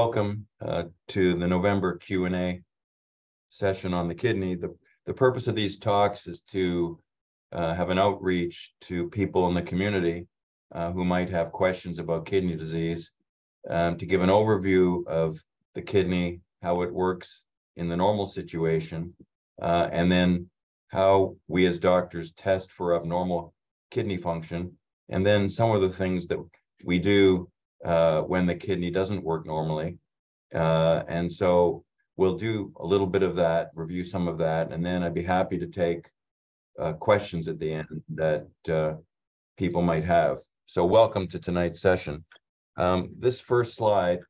Welcome uh, to the November Q&A session on the kidney. The, the purpose of these talks is to uh, have an outreach to people in the community uh, who might have questions about kidney disease, um, to give an overview of the kidney, how it works in the normal situation, uh, and then how we as doctors test for abnormal kidney function, and then some of the things that we do uh, when the kidney doesn't work normally. Uh, and so we'll do a little bit of that, review some of that, and then I'd be happy to take uh, questions at the end that uh, people might have. So welcome to tonight's session. Um, this first slide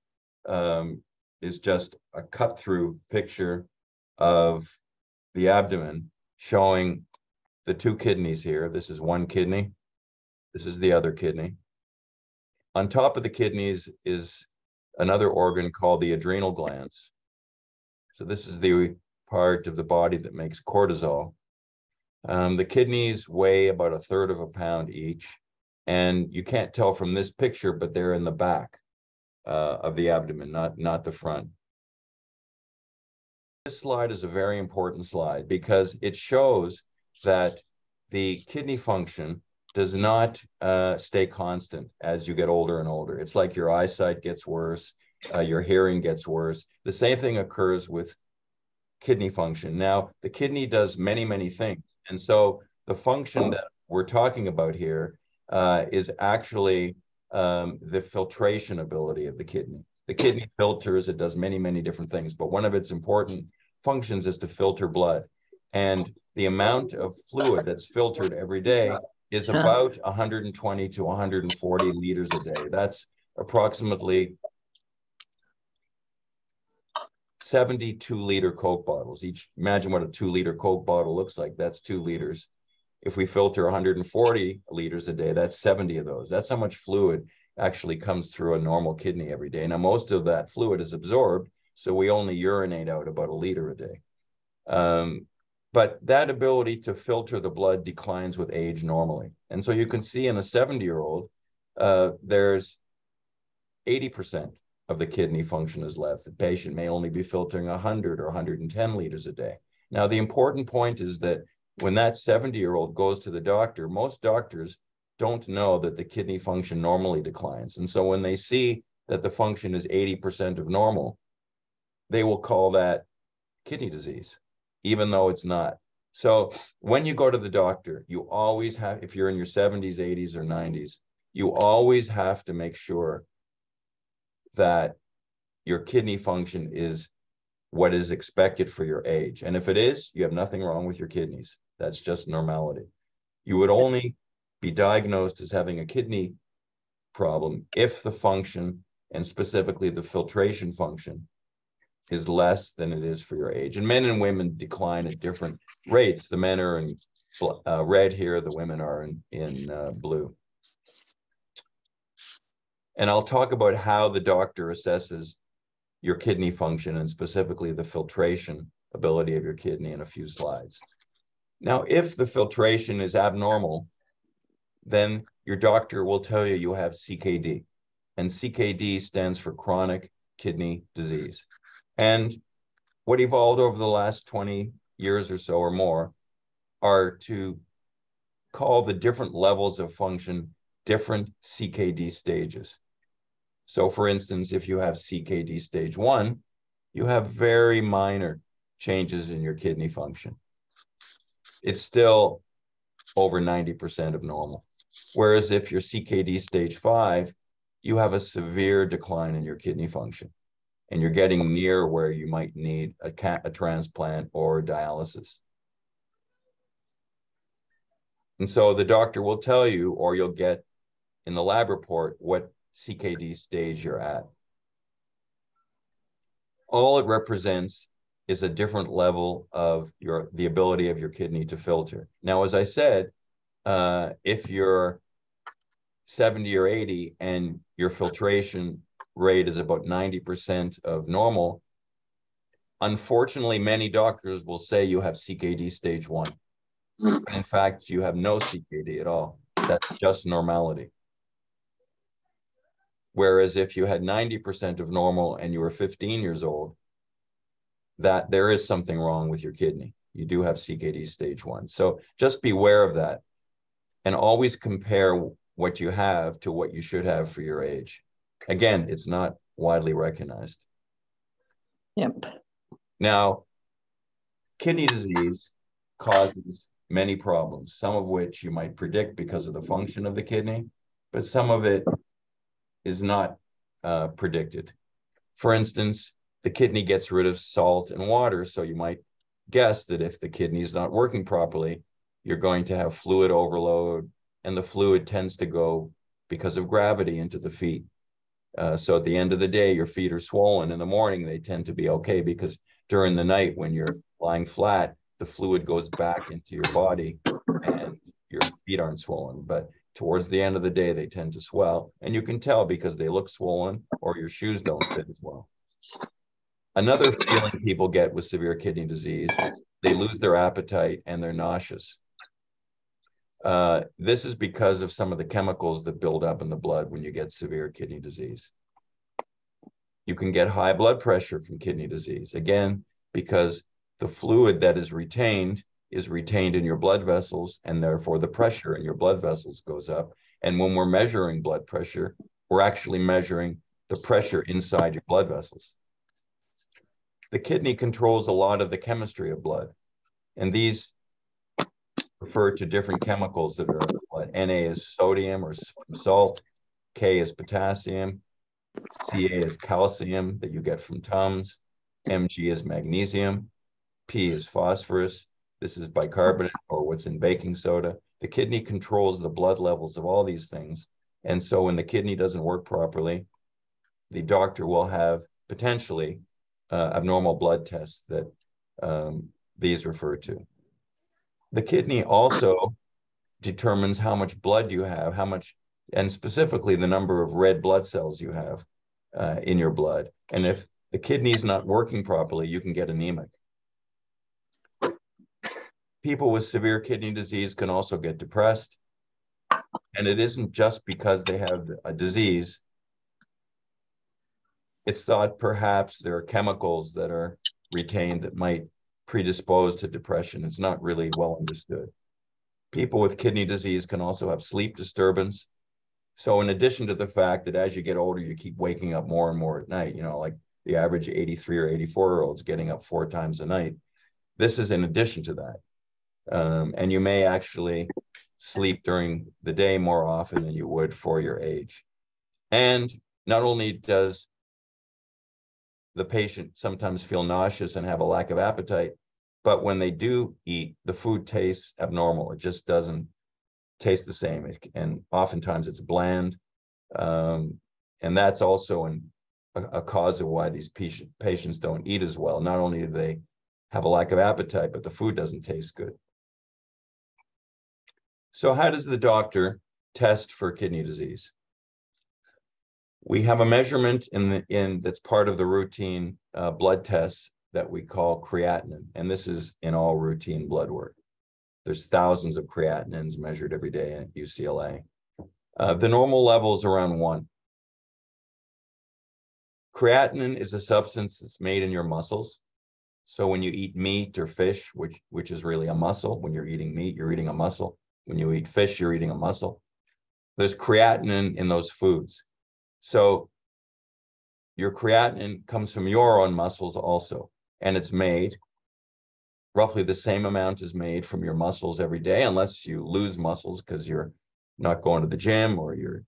um, is just a cut through picture of the abdomen showing the two kidneys here. This is one kidney. This is the other kidney. On top of the kidneys is another organ called the adrenal glands. So this is the part of the body that makes cortisol. Um, the kidneys weigh about a third of a pound each, and you can't tell from this picture, but they're in the back uh, of the abdomen, not, not the front. This slide is a very important slide because it shows that the kidney function does not uh, stay constant as you get older and older. It's like your eyesight gets worse, uh, your hearing gets worse. The same thing occurs with kidney function. Now, the kidney does many, many things. And so the function that we're talking about here uh, is actually um, the filtration ability of the kidney. The kidney filters, it does many, many different things, but one of its important functions is to filter blood. And the amount of fluid that's filtered every day is about 120 to 140 liters a day. That's approximately 72 liter Coke bottles. Each, imagine what a two liter Coke bottle looks like. That's two liters. If we filter 140 liters a day, that's 70 of those. That's how much fluid actually comes through a normal kidney every day. Now, most of that fluid is absorbed, so we only urinate out about a liter a day. Um, but that ability to filter the blood declines with age normally. And so you can see in a 70 year old, uh, there's 80% of the kidney function is left. The patient may only be filtering 100 or 110 liters a day. Now, the important point is that when that 70 year old goes to the doctor, most doctors don't know that the kidney function normally declines. And so when they see that the function is 80% of normal, they will call that kidney disease even though it's not. So when you go to the doctor, you always have, if you're in your 70s, 80s, or 90s, you always have to make sure that your kidney function is what is expected for your age. And if it is, you have nothing wrong with your kidneys. That's just normality. You would only be diagnosed as having a kidney problem if the function, and specifically the filtration function, is less than it is for your age. And men and women decline at different rates. The men are in uh, red here, the women are in, in uh, blue. And I'll talk about how the doctor assesses your kidney function and specifically the filtration ability of your kidney in a few slides. Now, if the filtration is abnormal, then your doctor will tell you you have CKD. And CKD stands for chronic kidney disease. And what evolved over the last 20 years or so or more are to call the different levels of function different CKD stages. So for instance, if you have CKD stage one, you have very minor changes in your kidney function. It's still over 90% of normal. Whereas if you're CKD stage five, you have a severe decline in your kidney function and you're getting near where you might need a, a transplant or dialysis. And so the doctor will tell you, or you'll get in the lab report, what CKD stage you're at. All it represents is a different level of your the ability of your kidney to filter. Now, as I said, uh, if you're 70 or 80 and your filtration rate is about 90% of normal. Unfortunately, many doctors will say you have CKD stage one. Mm. in fact, you have no CKD at all. That's just normality. Whereas if you had 90% of normal and you were 15 years old, that there is something wrong with your kidney. You do have CKD stage one. So just beware of that and always compare what you have to what you should have for your age. Again, it's not widely recognized. Yep. Now, kidney disease causes many problems, some of which you might predict because of the function of the kidney, but some of it is not uh, predicted. For instance, the kidney gets rid of salt and water, so you might guess that if the kidney is not working properly, you're going to have fluid overload, and the fluid tends to go because of gravity into the feet. Uh, so at the end of the day, your feet are swollen. In the morning, they tend to be okay because during the night, when you're lying flat, the fluid goes back into your body and your feet aren't swollen. But towards the end of the day, they tend to swell. And you can tell because they look swollen or your shoes don't fit as well. Another feeling people get with severe kidney disease they lose their appetite and they're nauseous. Uh, this is because of some of the chemicals that build up in the blood when you get severe kidney disease. You can get high blood pressure from kidney disease, again, because the fluid that is retained is retained in your blood vessels, and therefore the pressure in your blood vessels goes up. And when we're measuring blood pressure, we're actually measuring the pressure inside your blood vessels. The kidney controls a lot of the chemistry of blood, and these refer to different chemicals that are what Na is sodium or salt, K is potassium, Ca is calcium that you get from Tums, Mg is magnesium, P is phosphorus, this is bicarbonate or what's in baking soda. The kidney controls the blood levels of all these things. And so when the kidney doesn't work properly, the doctor will have potentially uh, abnormal blood tests that um, these refer to. The kidney also determines how much blood you have, how much, and specifically the number of red blood cells you have uh, in your blood. And if the kidney is not working properly, you can get anemic. People with severe kidney disease can also get depressed. And it isn't just because they have a disease. It's thought perhaps there are chemicals that are retained that might predisposed to depression. It's not really well understood. People with kidney disease can also have sleep disturbance. So, in addition to the fact that as you get older, you keep waking up more and more at night, you know, like the average 83 or 84 year olds getting up four times a night. This is in addition to that. Um, and you may actually sleep during the day more often than you would for your age. And not only does the patient sometimes feel nauseous and have a lack of appetite. But when they do eat, the food tastes abnormal. It just doesn't taste the same. It, and oftentimes it's bland. Um, and that's also an, a, a, cause of why these patient, patients don't eat as well. Not only do they have a lack of appetite, but the food doesn't taste good. So, how does the doctor test for kidney disease? We have a measurement in the in that's part of the routine uh, blood tests that we call creatinine, and this is in all routine blood work. There's thousands of creatinines measured every day at UCLA. Uh, the normal level is around one. Creatinine is a substance that's made in your muscles. So when you eat meat or fish, which which is really a muscle, when you're eating meat, you're eating a muscle. When you eat fish, you're eating a muscle. There's creatinine in those foods. So your creatinine comes from your own muscles also, and it's made roughly the same amount is made from your muscles every day, unless you lose muscles because you're not going to the gym or you're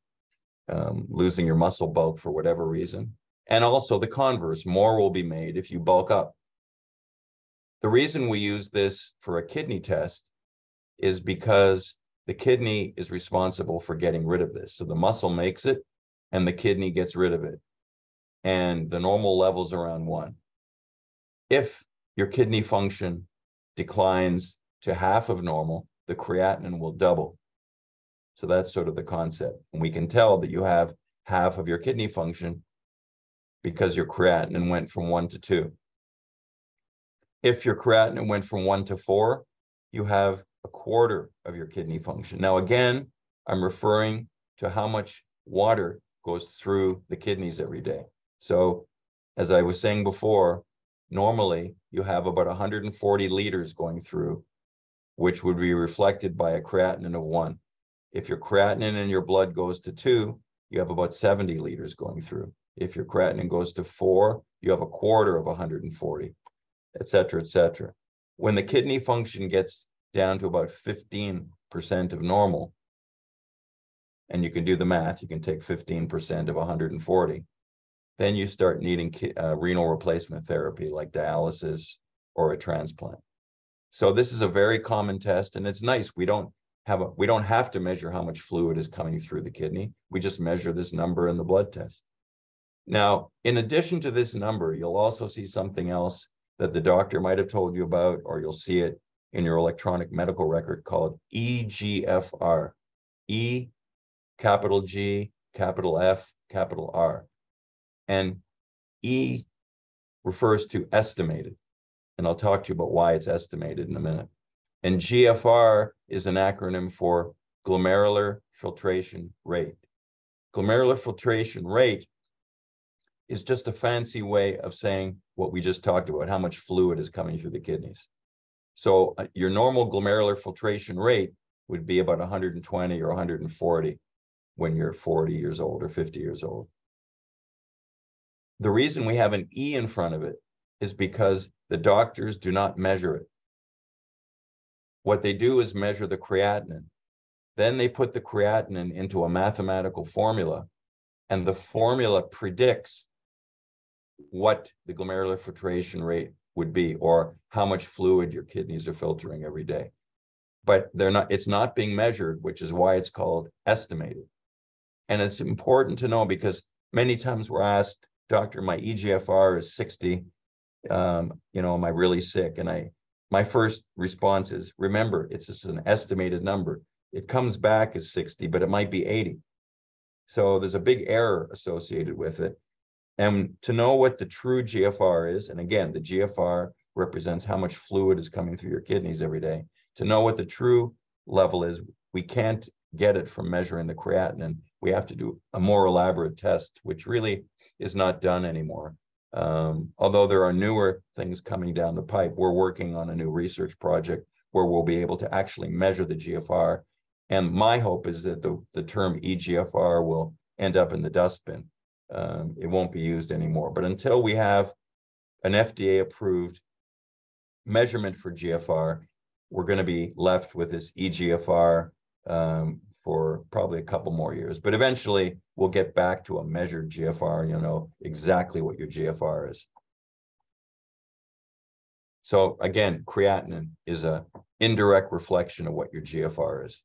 um, losing your muscle bulk for whatever reason. And also the converse, more will be made if you bulk up. The reason we use this for a kidney test is because the kidney is responsible for getting rid of this. So the muscle makes it, and the kidney gets rid of it. And the normal level's around one. If your kidney function declines to half of normal, the creatinine will double. So that's sort of the concept. And we can tell that you have half of your kidney function because your creatinine went from one to two. If your creatinine went from one to four, you have a quarter of your kidney function. Now, again, I'm referring to how much water goes through the kidneys every day. So as I was saying before, normally you have about 140 liters going through, which would be reflected by a creatinine of one. If your creatinine in your blood goes to two, you have about 70 liters going through. If your creatinine goes to four, you have a quarter of 140, et cetera, et cetera. When the kidney function gets down to about 15% of normal, and you can do the math, you can take 15% of 140, then you start needing uh, renal replacement therapy like dialysis or a transplant. So this is a very common test and it's nice. We don't have a, we don't have to measure how much fluid is coming through the kidney. We just measure this number in the blood test. Now, in addition to this number, you'll also see something else that the doctor might have told you about, or you'll see it in your electronic medical record called EGFR. E, capital G, capital F, capital R. And E refers to estimated. And I'll talk to you about why it's estimated in a minute. And GFR is an acronym for glomerular filtration rate. Glomerular filtration rate is just a fancy way of saying what we just talked about, how much fluid is coming through the kidneys. So uh, your normal glomerular filtration rate would be about 120 or 140 when you're 40 years old or 50 years old. The reason we have an E in front of it is because the doctors do not measure it. What they do is measure the creatinine. Then they put the creatinine into a mathematical formula, and the formula predicts what the glomerular filtration rate would be or how much fluid your kidneys are filtering every day. But they're not, it's not being measured, which is why it's called estimated. And it's important to know because many times we're asked, doctor, my EGFR is 60. Um, you know, am I really sick? And I, my first response is, remember, it's just an estimated number. It comes back as 60, but it might be 80. So there's a big error associated with it. And to know what the true GFR is, and again, the GFR represents how much fluid is coming through your kidneys every day. To know what the true level is, we can't get it from measuring the creatinine. We have to do a more elaborate test, which really is not done anymore. Um, although there are newer things coming down the pipe, we're working on a new research project where we'll be able to actually measure the GFR. And my hope is that the, the term EGFR will end up in the dustbin. Um, it won't be used anymore. But until we have an FDA approved measurement for GFR, we're going to be left with this EGFR um, for probably a couple more years. But eventually, we'll get back to a measured GFR, you know, exactly what your GFR is. So again, creatinine is a indirect reflection of what your GFR is.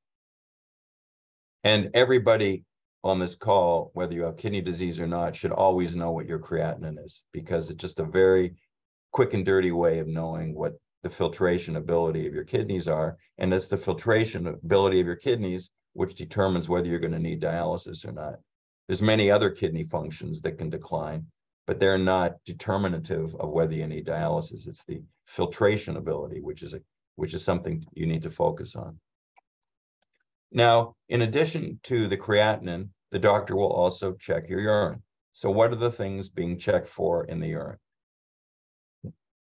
And everybody on this call, whether you have kidney disease or not, should always know what your creatinine is because it's just a very quick and dirty way of knowing what the filtration ability of your kidneys are. And it's the filtration ability of your kidneys which determines whether you're going to need dialysis or not. There's many other kidney functions that can decline, but they're not determinative of whether you need dialysis. It's the filtration ability, which is a which is something you need to focus on. Now, in addition to the creatinine, the doctor will also check your urine. So what are the things being checked for in the urine?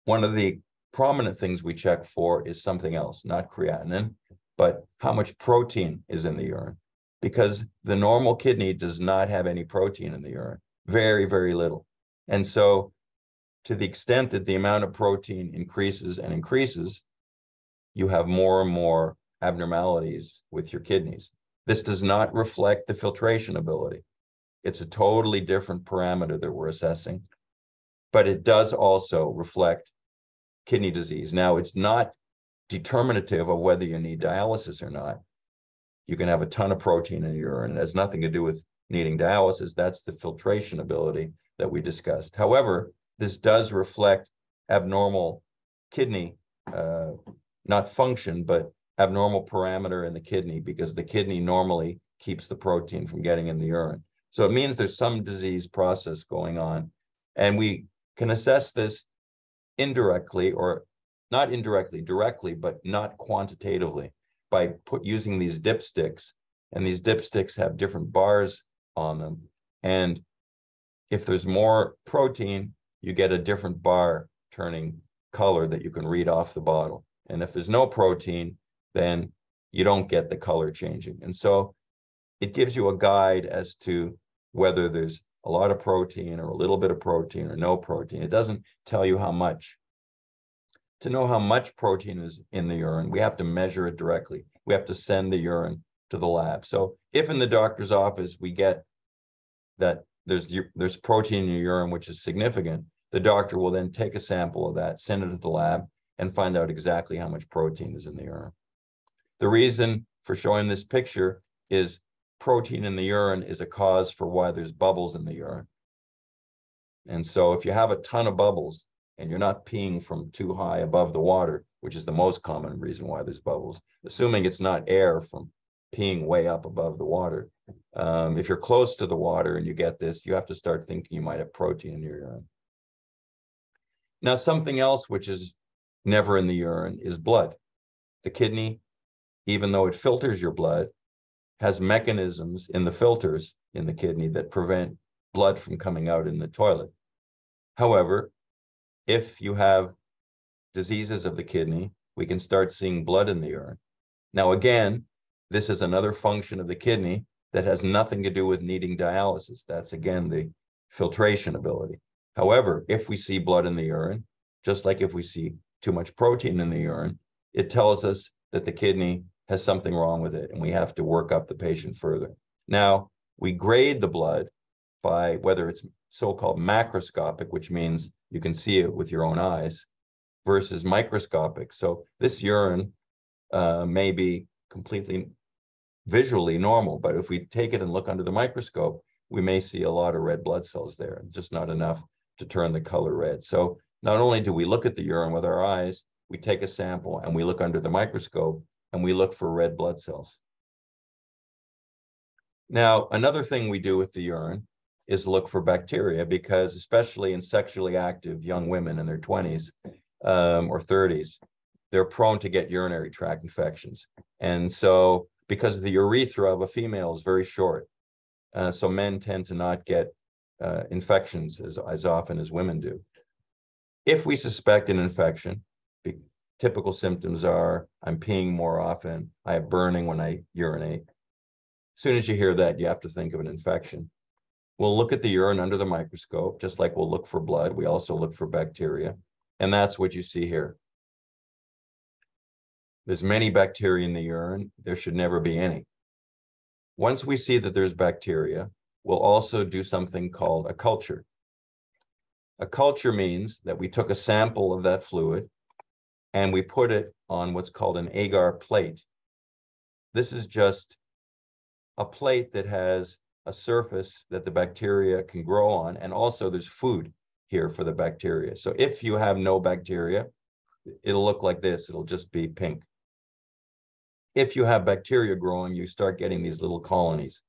One of the prominent things we check for is something else, not creatinine, but how much protein is in the urine because the normal kidney does not have any protein in the urine, very, very little. And so, to the extent that the amount of protein increases and increases, you have more and more abnormalities with your kidneys. This does not reflect the filtration ability. It's a totally different parameter that we're assessing, but it does also reflect kidney disease. Now, it's not determinative of whether you need dialysis or not. You can have a ton of protein in your urine. It has nothing to do with needing dialysis. That's the filtration ability that we discussed. However, this does reflect abnormal kidney, uh, not function, but abnormal parameter in the kidney because the kidney normally keeps the protein from getting in the urine. So it means there's some disease process going on. And we can assess this indirectly or not indirectly, directly, but not quantitatively by put using these dipsticks. And these dipsticks have different bars on them. And if there's more protein, you get a different bar turning color that you can read off the bottle. And if there's no protein, then you don't get the color changing. And so it gives you a guide as to whether there's a lot of protein or a little bit of protein or no protein. It doesn't tell you how much. To know how much protein is in the urine, we have to measure it directly. We have to send the urine to the lab. So if in the doctor's office we get that there's there's protein in your urine which is significant, the doctor will then take a sample of that, send it to the lab, and find out exactly how much protein is in the urine. The reason for showing this picture is protein in the urine is a cause for why there's bubbles in the urine. And so if you have a ton of bubbles and you're not peeing from too high above the water, which is the most common reason why there's bubbles, assuming it's not air from peeing way up above the water. Um, if you're close to the water and you get this, you have to start thinking you might have protein in your urine. Now, something else which is never in the urine is blood. The kidney, even though it filters your blood, has mechanisms in the filters in the kidney that prevent blood from coming out in the toilet. However, if you have diseases of the kidney, we can start seeing blood in the urine. Now, again, this is another function of the kidney that has nothing to do with needing dialysis. That's again the filtration ability. However, if we see blood in the urine, just like if we see too much protein in the urine, it tells us that the kidney has something wrong with it and we have to work up the patient further. Now, we grade the blood by whether it's so-called macroscopic, which means you can see it with your own eyes, versus microscopic. So this urine uh, may be completely visually normal, but if we take it and look under the microscope, we may see a lot of red blood cells there, just not enough to turn the color red. So not only do we look at the urine with our eyes, we take a sample and we look under the microscope and we look for red blood cells. Now, another thing we do with the urine is look for bacteria because especially in sexually active young women in their 20s um, or 30s, they're prone to get urinary tract infections. And so because the urethra of a female is very short, uh, so men tend to not get uh, infections as, as often as women do. If we suspect an infection, typical symptoms are I'm peeing more often, I have burning when I urinate. As soon as you hear that, you have to think of an infection. We'll look at the urine under the microscope, just like we'll look for blood. We also look for bacteria. And that's what you see here. There's many bacteria in the urine. There should never be any. Once we see that there's bacteria, we'll also do something called a culture. A culture means that we took a sample of that fluid and we put it on what's called an agar plate. This is just a plate that has a surface that the bacteria can grow on, and also there's food here for the bacteria. So if you have no bacteria, it'll look like this, it'll just be pink. If you have bacteria growing, you start getting these little colonies.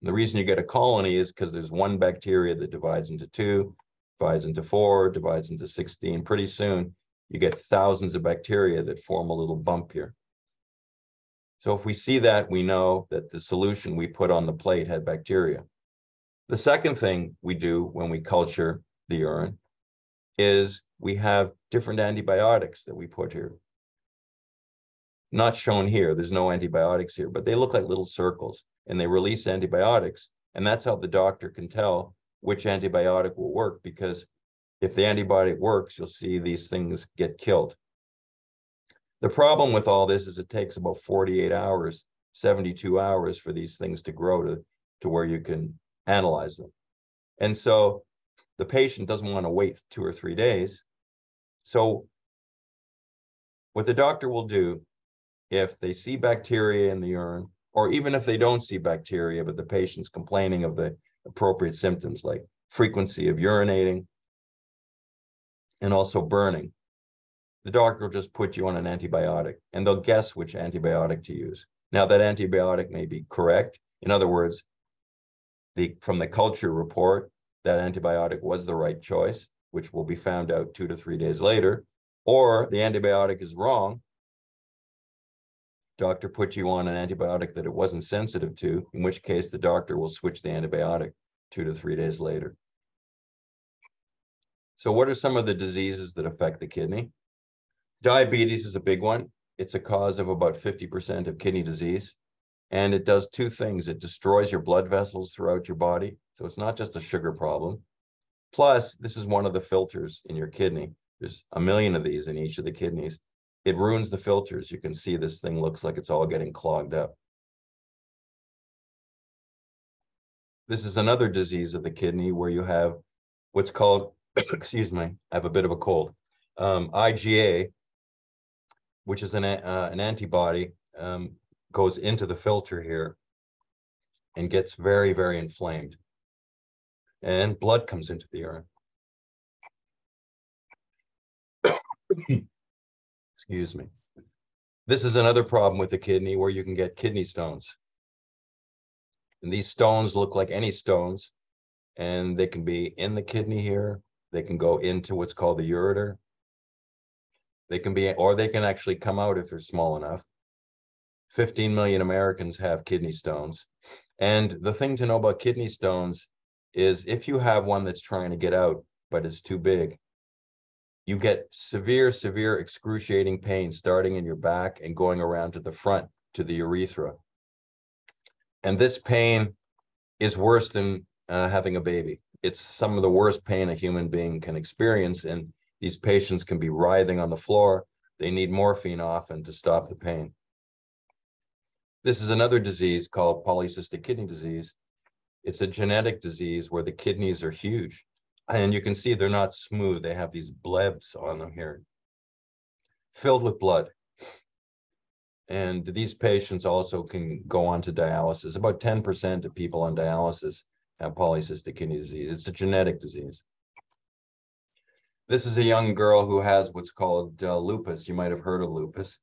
And the reason you get a colony is because there's one bacteria that divides into two, divides into four, divides into 16. Pretty soon, you get thousands of bacteria that form a little bump here. So if we see that, we know that the solution we put on the plate had bacteria. The second thing we do when we culture the urine is we have different antibiotics that we put here. Not shown here, there's no antibiotics here, but they look like little circles and they release antibiotics. And that's how the doctor can tell which antibiotic will work because if the antibiotic works, you'll see these things get killed. The problem with all this is it takes about 48 hours, 72 hours for these things to grow to, to where you can analyze them. And so the patient doesn't want to wait two or three days. So what the doctor will do if they see bacteria in the urine, or even if they don't see bacteria, but the patient's complaining of the appropriate symptoms like frequency of urinating, and also burning, the doctor will just put you on an antibiotic and they'll guess which antibiotic to use. Now, that antibiotic may be correct. In other words, the, from the culture report, that antibiotic was the right choice, which will be found out two to three days later, or the antibiotic is wrong. Doctor put you on an antibiotic that it wasn't sensitive to, in which case the doctor will switch the antibiotic. two to three days later. So what are some of the diseases that affect the kidney? Diabetes is a big one. It's a cause of about 50% of kidney disease. And it does two things. It destroys your blood vessels throughout your body. So it's not just a sugar problem. Plus, this is one of the filters in your kidney. There's a million of these in each of the kidneys. It ruins the filters. You can see this thing looks like it's all getting clogged up. This is another disease of the kidney where you have what's called, excuse me, I have a bit of a cold, um, IgA, which is an, uh, an antibody, um, goes into the filter here and gets very, very inflamed. And blood comes into the urine. Excuse me. This is another problem with the kidney where you can get kidney stones. And these stones look like any stones, and they can be in the kidney here. They can go into what's called the ureter. They can be, or they can actually come out if they're small enough. 15 million Americans have kidney stones. And the thing to know about kidney stones is if you have one that's trying to get out, but it's too big, you get severe, severe excruciating pain starting in your back and going around to the front to the urethra. And this pain is worse than uh, having a baby. It's some of the worst pain a human being can experience. And these patients can be writhing on the floor. They need morphine often to stop the pain. This is another disease called polycystic kidney disease. It's a genetic disease where the kidneys are huge. And you can see they're not smooth. They have these blebs on them here, filled with blood. And these patients also can go on to dialysis. About 10% of people on dialysis polycystic kidney disease. It's a genetic disease. This is a young girl who has what's called uh, lupus. You might have heard of lupus.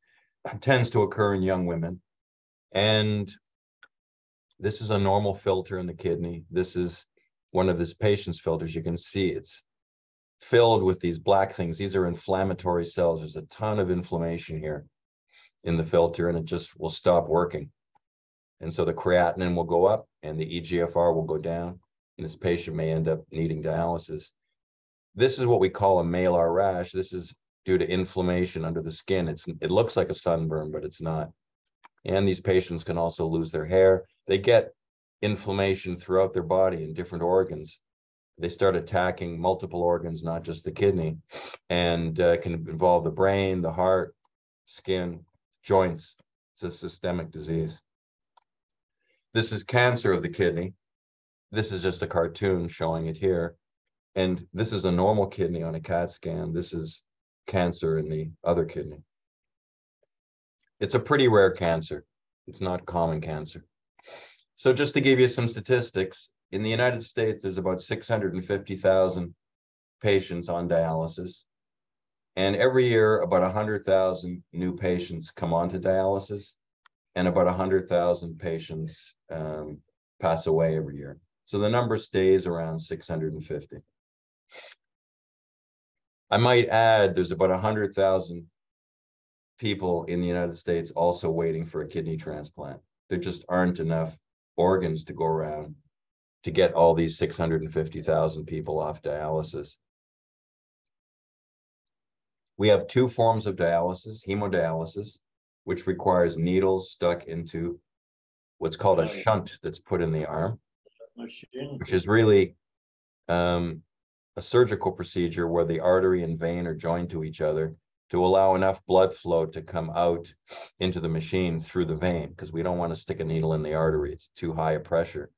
It tends to occur in young women. And this is a normal filter in the kidney. This is one of this patient's filters. You can see it's filled with these black things. These are inflammatory cells. There's a ton of inflammation here in the filter and it just will stop working. And so the creatinine will go up and the EGFR will go down and this patient may end up needing dialysis. This is what we call a malar rash. This is due to inflammation under the skin. It's It looks like a sunburn, but it's not. And these patients can also lose their hair. They get inflammation throughout their body in different organs. They start attacking multiple organs, not just the kidney, and uh, can involve the brain, the heart, skin, joints. It's a systemic disease. This is cancer of the kidney. This is just a cartoon showing it here. And this is a normal kidney on a CAT scan. This is cancer in the other kidney. It's a pretty rare cancer. It's not common cancer. So just to give you some statistics, in the United States, there's about 650,000 patients on dialysis. And every year, about 100,000 new patients come onto dialysis, and about 100,000 patients um, pass away every year. So the number stays around 650. I might add there's about 100,000 people in the United States also waiting for a kidney transplant. There just aren't enough organs to go around to get all these 650,000 people off dialysis. We have two forms of dialysis, hemodialysis, which requires needles stuck into what's called a shunt that's put in the arm, which is really um, a surgical procedure where the artery and vein are joined to each other to allow enough blood flow to come out into the machine through the vein because we don't want to stick a needle in the artery. It's too high a pressure.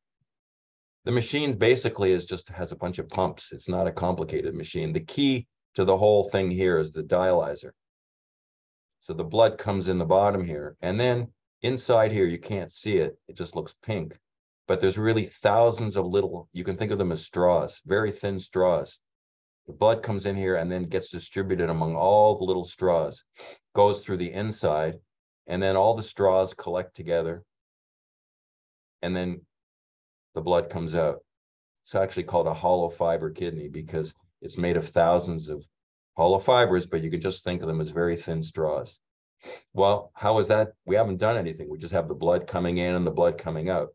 The machine basically is just has a bunch of pumps. It's not a complicated machine. The key to the whole thing here is the dialyzer. So the blood comes in the bottom here. And then inside here, you can't see it. It just looks pink. But there's really thousands of little, you can think of them as straws, very thin straws. The blood comes in here and then gets distributed among all the little straws, goes through the inside, and then all the straws collect together. And then the blood comes out. It's actually called a hollow fiber kidney because it's made of thousands of hollow fibers, but you can just think of them as very thin straws. Well, how is that? We haven't done anything. We just have the blood coming in and the blood coming out.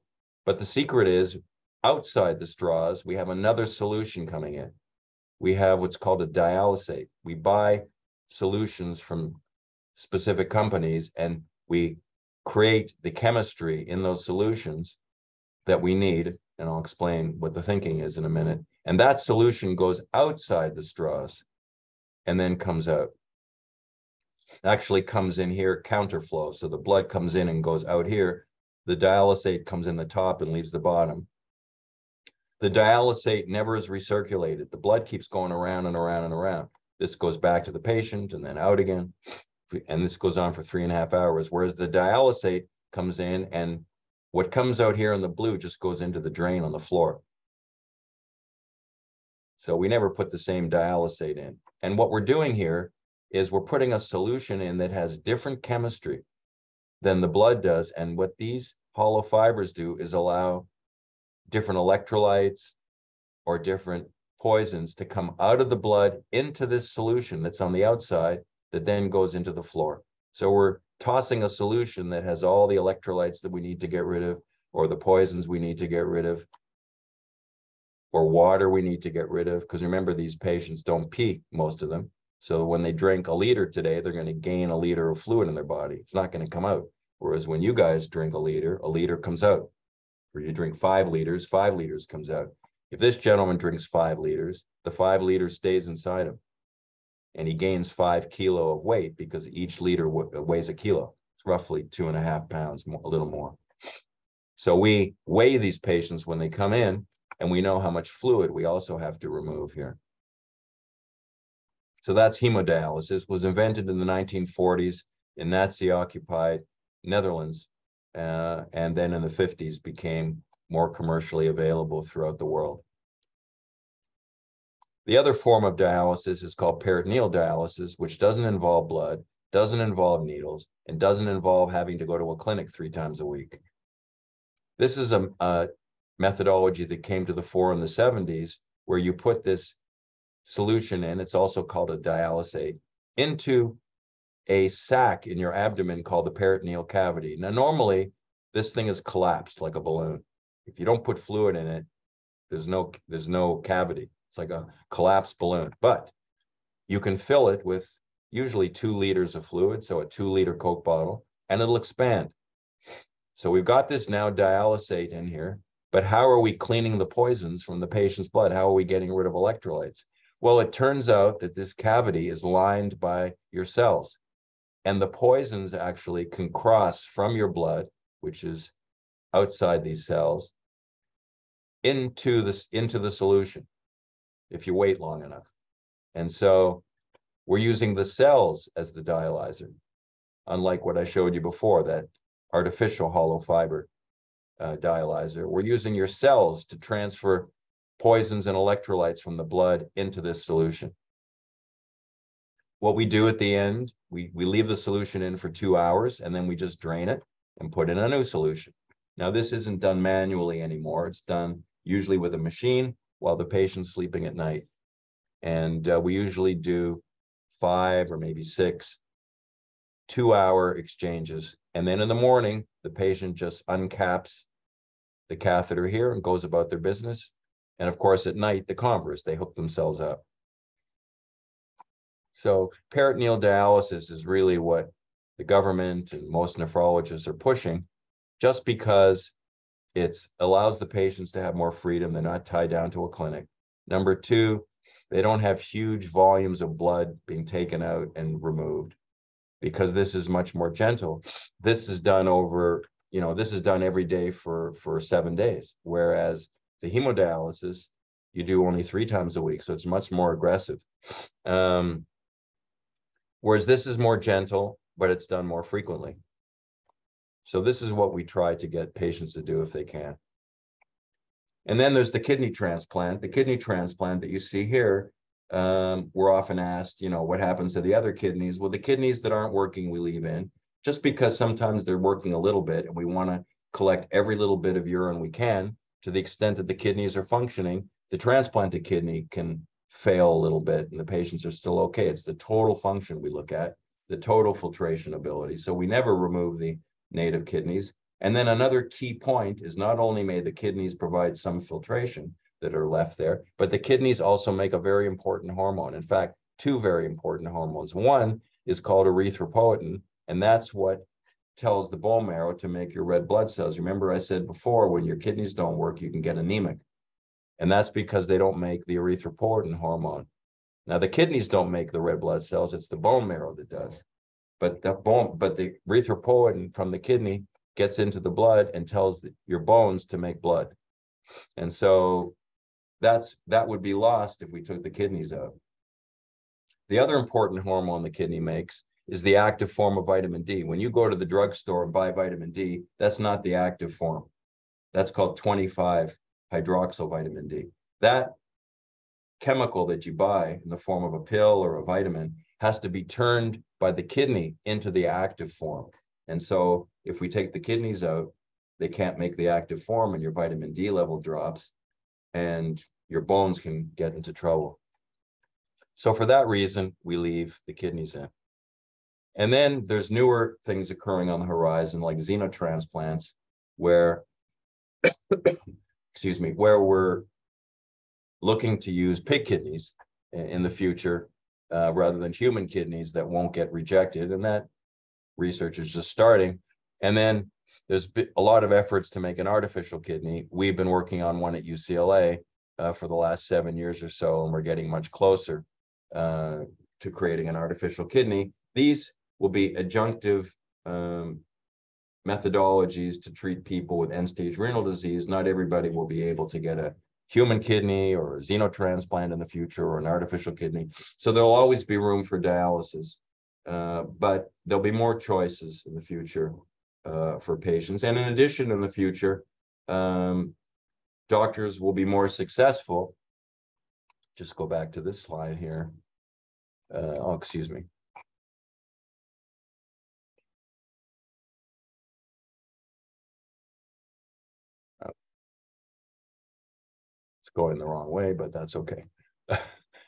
But the secret is outside the straws, we have another solution coming in. We have what's called a dialysate. We buy solutions from specific companies and we create the chemistry in those solutions that we need. And I'll explain what the thinking is in a minute. And that solution goes outside the straws and then comes out. Actually comes in here counterflow. So the blood comes in and goes out here. The dialysate comes in the top and leaves the bottom. The dialysate never is recirculated. The blood keeps going around and around and around. This goes back to the patient and then out again. And this goes on for three and a half hours. Whereas the dialysate comes in and what comes out here in the blue just goes into the drain on the floor. So we never put the same dialysate in. And what we're doing here is we're putting a solution in that has different chemistry than the blood does. And what these hollow fibers do is allow different electrolytes or different poisons to come out of the blood into this solution that's on the outside that then goes into the floor. So we're tossing a solution that has all the electrolytes that we need to get rid of, or the poisons we need to get rid of, or water we need to get rid of. Because remember, these patients don't pee, most of them. So when they drink a liter today, they're going to gain a liter of fluid in their body. It's not going to come out. Whereas when you guys drink a liter, a liter comes out. Or you drink five liters, five liters comes out. If this gentleman drinks five liters, the five liters stays inside him. And he gains five kilo of weight because each liter uh, weighs a kilo. It's roughly two and a half pounds, a little more. So we weigh these patients when they come in and we know how much fluid we also have to remove here. So that's hemodialysis, was invented in the 1940s in Nazi-occupied Netherlands, uh, and then in the 50s became more commercially available throughout the world. The other form of dialysis is called peritoneal dialysis, which doesn't involve blood, doesn't involve needles, and doesn't involve having to go to a clinic three times a week. This is a, a methodology that came to the fore in the 70s, where you put this solution in, it's also called a dialysate, into a sac in your abdomen called the peritoneal cavity. Now, normally this thing is collapsed like a balloon. If you don't put fluid in it, there's no there's no cavity. It's like a collapsed balloon. But you can fill it with usually two liters of fluid, so a two liter Coke bottle, and it'll expand. So we've got this now dialysate in here, but how are we cleaning the poisons from the patient's blood? How are we getting rid of electrolytes? Well, it turns out that this cavity is lined by your cells, and the poisons actually can cross from your blood, which is outside these cells, into this into the solution if you wait long enough. And so we're using the cells as the dialyzer, unlike what I showed you before, that artificial hollow fiber uh, dialyzer. We're using your cells to transfer poisons and electrolytes from the blood into this solution. What we do at the end, we, we leave the solution in for two hours and then we just drain it and put in a new solution. Now, this isn't done manually anymore. It's done usually with a machine while the patient's sleeping at night. And uh, we usually do five or maybe six two hour exchanges. And then in the morning, the patient just uncaps the catheter here and goes about their business. And of course, at night, the converse, they hook themselves up. So peritoneal dialysis is really what the government and most nephrologists are pushing just because it allows the patients to have more freedom. They're not tied down to a clinic. Number two, they don't have huge volumes of blood being taken out and removed because this is much more gentle. This is done over, you know, this is done every day for for seven days, whereas the hemodialysis you do only three times a week, so it's much more aggressive. Um, whereas this is more gentle, but it's done more frequently. So this is what we try to get patients to do if they can. And then there's the kidney transplant. The kidney transplant that you see here, um, we're often asked, you know, what happens to the other kidneys? Well, the kidneys that aren't working, we leave in just because sometimes they're working a little bit and we want to collect every little bit of urine we can to the extent that the kidneys are functioning. The transplanted kidney can fail a little bit and the patients are still okay. It's the total function we look at, the total filtration ability. So we never remove the native kidneys. And then another key point is not only may the kidneys provide some filtration that are left there, but the kidneys also make a very important hormone. In fact, two very important hormones. One is called erythropoietin, and that's what tells the bone marrow to make your red blood cells. Remember, I said before, when your kidneys don't work, you can get anemic. And that's because they don't make the erythropoietin hormone. Now, the kidneys don't make the red blood cells, it's the bone marrow that does. But the bone, but the erythropoietin from the kidney gets into the blood and tells the, your bones to make blood. And so that's that would be lost if we took the kidneys out. The other important hormone the kidney makes is the active form of vitamin D. When you go to the drugstore and buy vitamin D, that's not the active form. That's called 25 hydroxyl vitamin D. That chemical that you buy in the form of a pill or a vitamin has to be turned by the kidney into the active form. And so if we take the kidneys out, they can't make the active form and your vitamin D level drops and your bones can get into trouble. So for that reason, we leave the kidneys in. And then there's newer things occurring on the horizon, like xenotransplants, where, excuse me, where we're looking to use pig kidneys in the future uh, rather than human kidneys that won't get rejected. And that research is just starting. And then there's a lot of efforts to make an artificial kidney. We've been working on one at UCLA uh, for the last seven years or so, and we're getting much closer uh, to creating an artificial kidney. These will be adjunctive um, methodologies to treat people with end-stage renal disease. Not everybody will be able to get a human kidney or a xenotransplant in the future or an artificial kidney. So there'll always be room for dialysis, uh, but there'll be more choices in the future uh, for patients. And in addition, in the future, um, doctors will be more successful. Just go back to this slide here. Uh, oh, excuse me. Going the wrong way, but that's okay.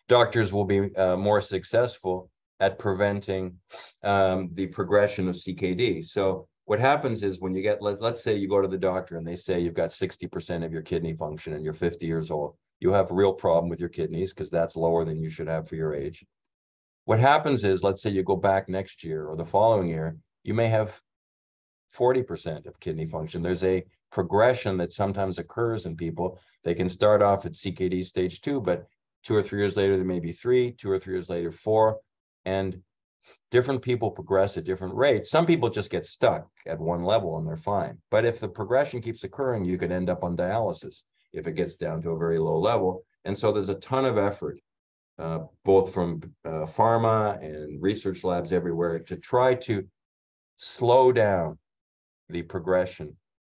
Doctors will be uh, more successful at preventing um, the progression of CKD. So what happens is when you get, let, let's say you go to the doctor and they say you've got 60% of your kidney function and you're 50 years old, you have a real problem with your kidneys because that's lower than you should have for your age. What happens is, let's say you go back next year or the following year, you may have 40% of kidney function. There's a progression that sometimes occurs in people. They can start off at CKD stage two, but two or three years later, there may be three, two or three years later, four. And different people progress at different rates. Some people just get stuck at one level and they're fine. But if the progression keeps occurring, you could end up on dialysis if it gets down to a very low level. And so there's a ton of effort, uh, both from uh, pharma and research labs everywhere, to try to slow down the progression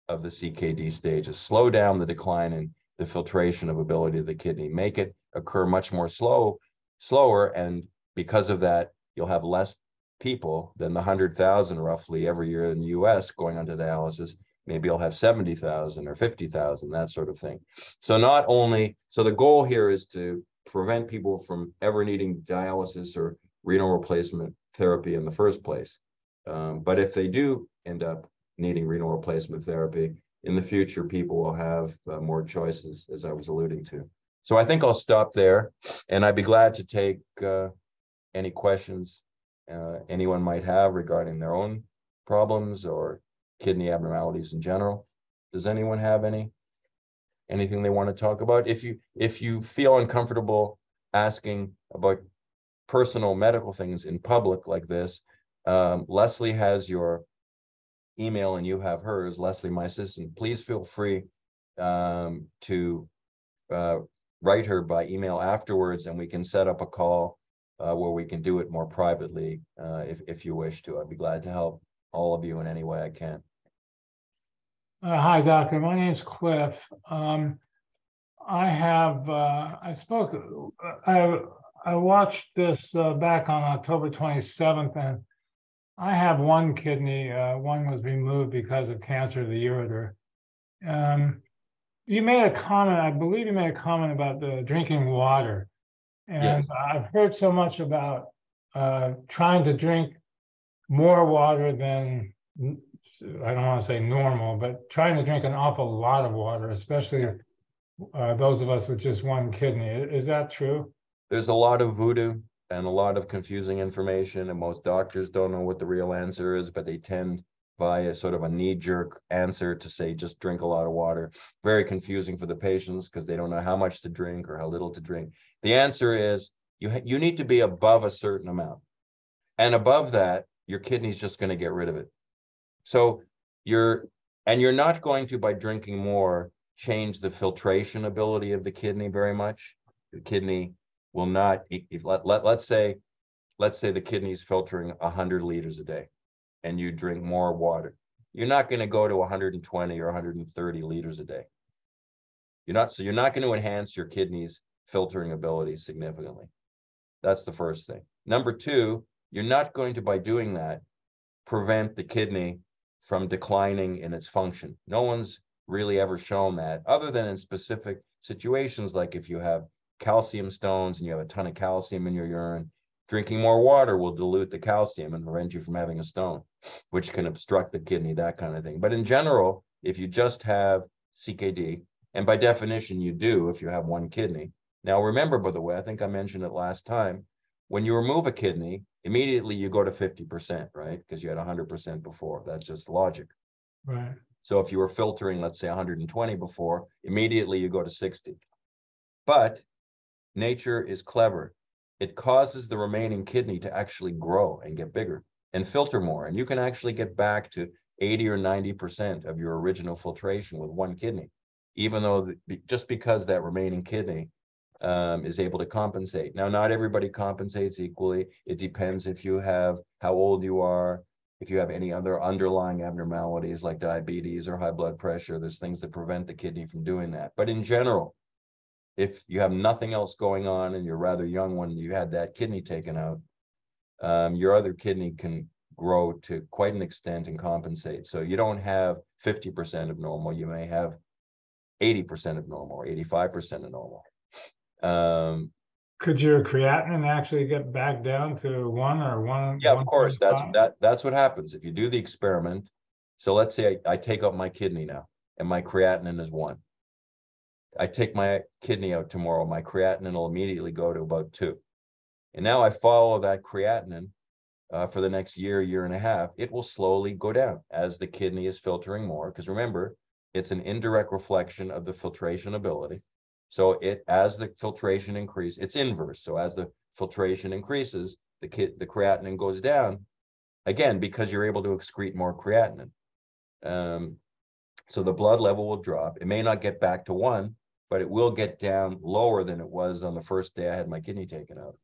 of the CKD stages, slow down the decline in the filtration of ability of the kidney, make it occur much more slow, slower, and because of that, you'll have less people than the 100,000 roughly every year in the US going onto dialysis. Maybe you'll have 70,000 or 50,000, that sort of thing. So not only, so the goal here is to prevent people from ever needing dialysis or renal replacement therapy in the first place. Um, but if they do end up needing renal replacement therapy. In the future, people will have uh, more choices, as I was alluding to. So I think I'll stop there, and I'd be glad to take uh, any questions uh, anyone might have regarding their own problems or kidney abnormalities in general. Does anyone have any anything they want to talk about? If you if you feel uncomfortable asking about personal medical things in public like this, um, Leslie has your email and you have hers, Leslie, my assistant, please feel free um, to uh, write her by email afterwards and we can set up a call uh, where we can do it more privately uh, if, if you wish to. I'd be glad to help all of you in any way I can. Uh, hi, doctor. My name is Cliff. Um, I have, uh, I spoke, I, I watched this uh, back on October 27th and I have one kidney. Uh, one was removed because of cancer of the ureter. Um, you made a comment, I believe you made a comment about the drinking water. And yes. I've heard so much about uh, trying to drink more water than I don't want to say normal, but trying to drink an awful lot of water, especially uh, those of us with just one kidney. Is that true? There's a lot of voodoo and a lot of confusing information, and most doctors don't know what the real answer is, but they tend via sort of a knee-jerk answer to say just drink a lot of water. Very confusing for the patients because they don't know how much to drink or how little to drink. The answer is you you need to be above a certain amount. And above that, your kidney's just going to get rid of it. So you're and you're not going to by drinking more change the filtration ability of the kidney very much. The kidney will not if let, let let's say let's say the kidney's filtering 100 liters a day and you drink more water. You're not going to go to 120 or 130 liters a day. You're not so you're not going to enhance your kidney's filtering ability significantly. That's the first thing. Number two, you're not going to, by doing that, prevent the kidney from declining in its function. No one's really ever shown that, other than in specific situations, like if you have calcium stones and you have a ton of calcium in your urine, drinking more water will dilute the calcium and prevent you from having a stone, which can obstruct the kidney, that kind of thing. But in general, if you just have CKD, and by definition, you do if you have one kidney. Now, remember, by the way, I think I mentioned it last time, when you remove a kidney, immediately you go to 50%, right? Because you had 100% before. That's just logic. Right. So if you were filtering, let's say 120 before, immediately you go to 60. But nature is clever. It causes the remaining kidney to actually grow and get bigger and filter more. And you can actually get back to 80 or 90% of your original filtration with one kidney, even though the, just because that remaining kidney um, is able to compensate. Now, not everybody compensates equally. It depends if you have how old you are, if you have any other underlying abnormalities like diabetes or high blood pressure, there's things that prevent the kidney from doing that. But in general, if you have nothing else going on and you're rather young when you had that kidney taken out, um, your other kidney can grow to quite an extent and compensate. So you don't have 50% of normal, you may have 80% of normal or 85% of normal. Um, Could your creatinine actually get back down to one or one? Yeah, of course, that's, 1.5? that, that's what happens. If you do the experiment. So let's say I, I take out my kidney now and my creatinine is one. I take my kidney out tomorrow, my creatinine will immediately go to about two. And now I follow that creatinine uh, for the next year, year and a half, it will slowly go down as the kidney is filtering more. Because remember, it's an indirect reflection of the filtration ability. So it, as the filtration increase, it's inverse. So as the filtration increases, the kid, the creatinine goes down. Again, because you're able to excrete more creatinine. Um, so the blood level will drop. It may not get back to one, but it will get down lower than it was on the first day I had my kidney taken out.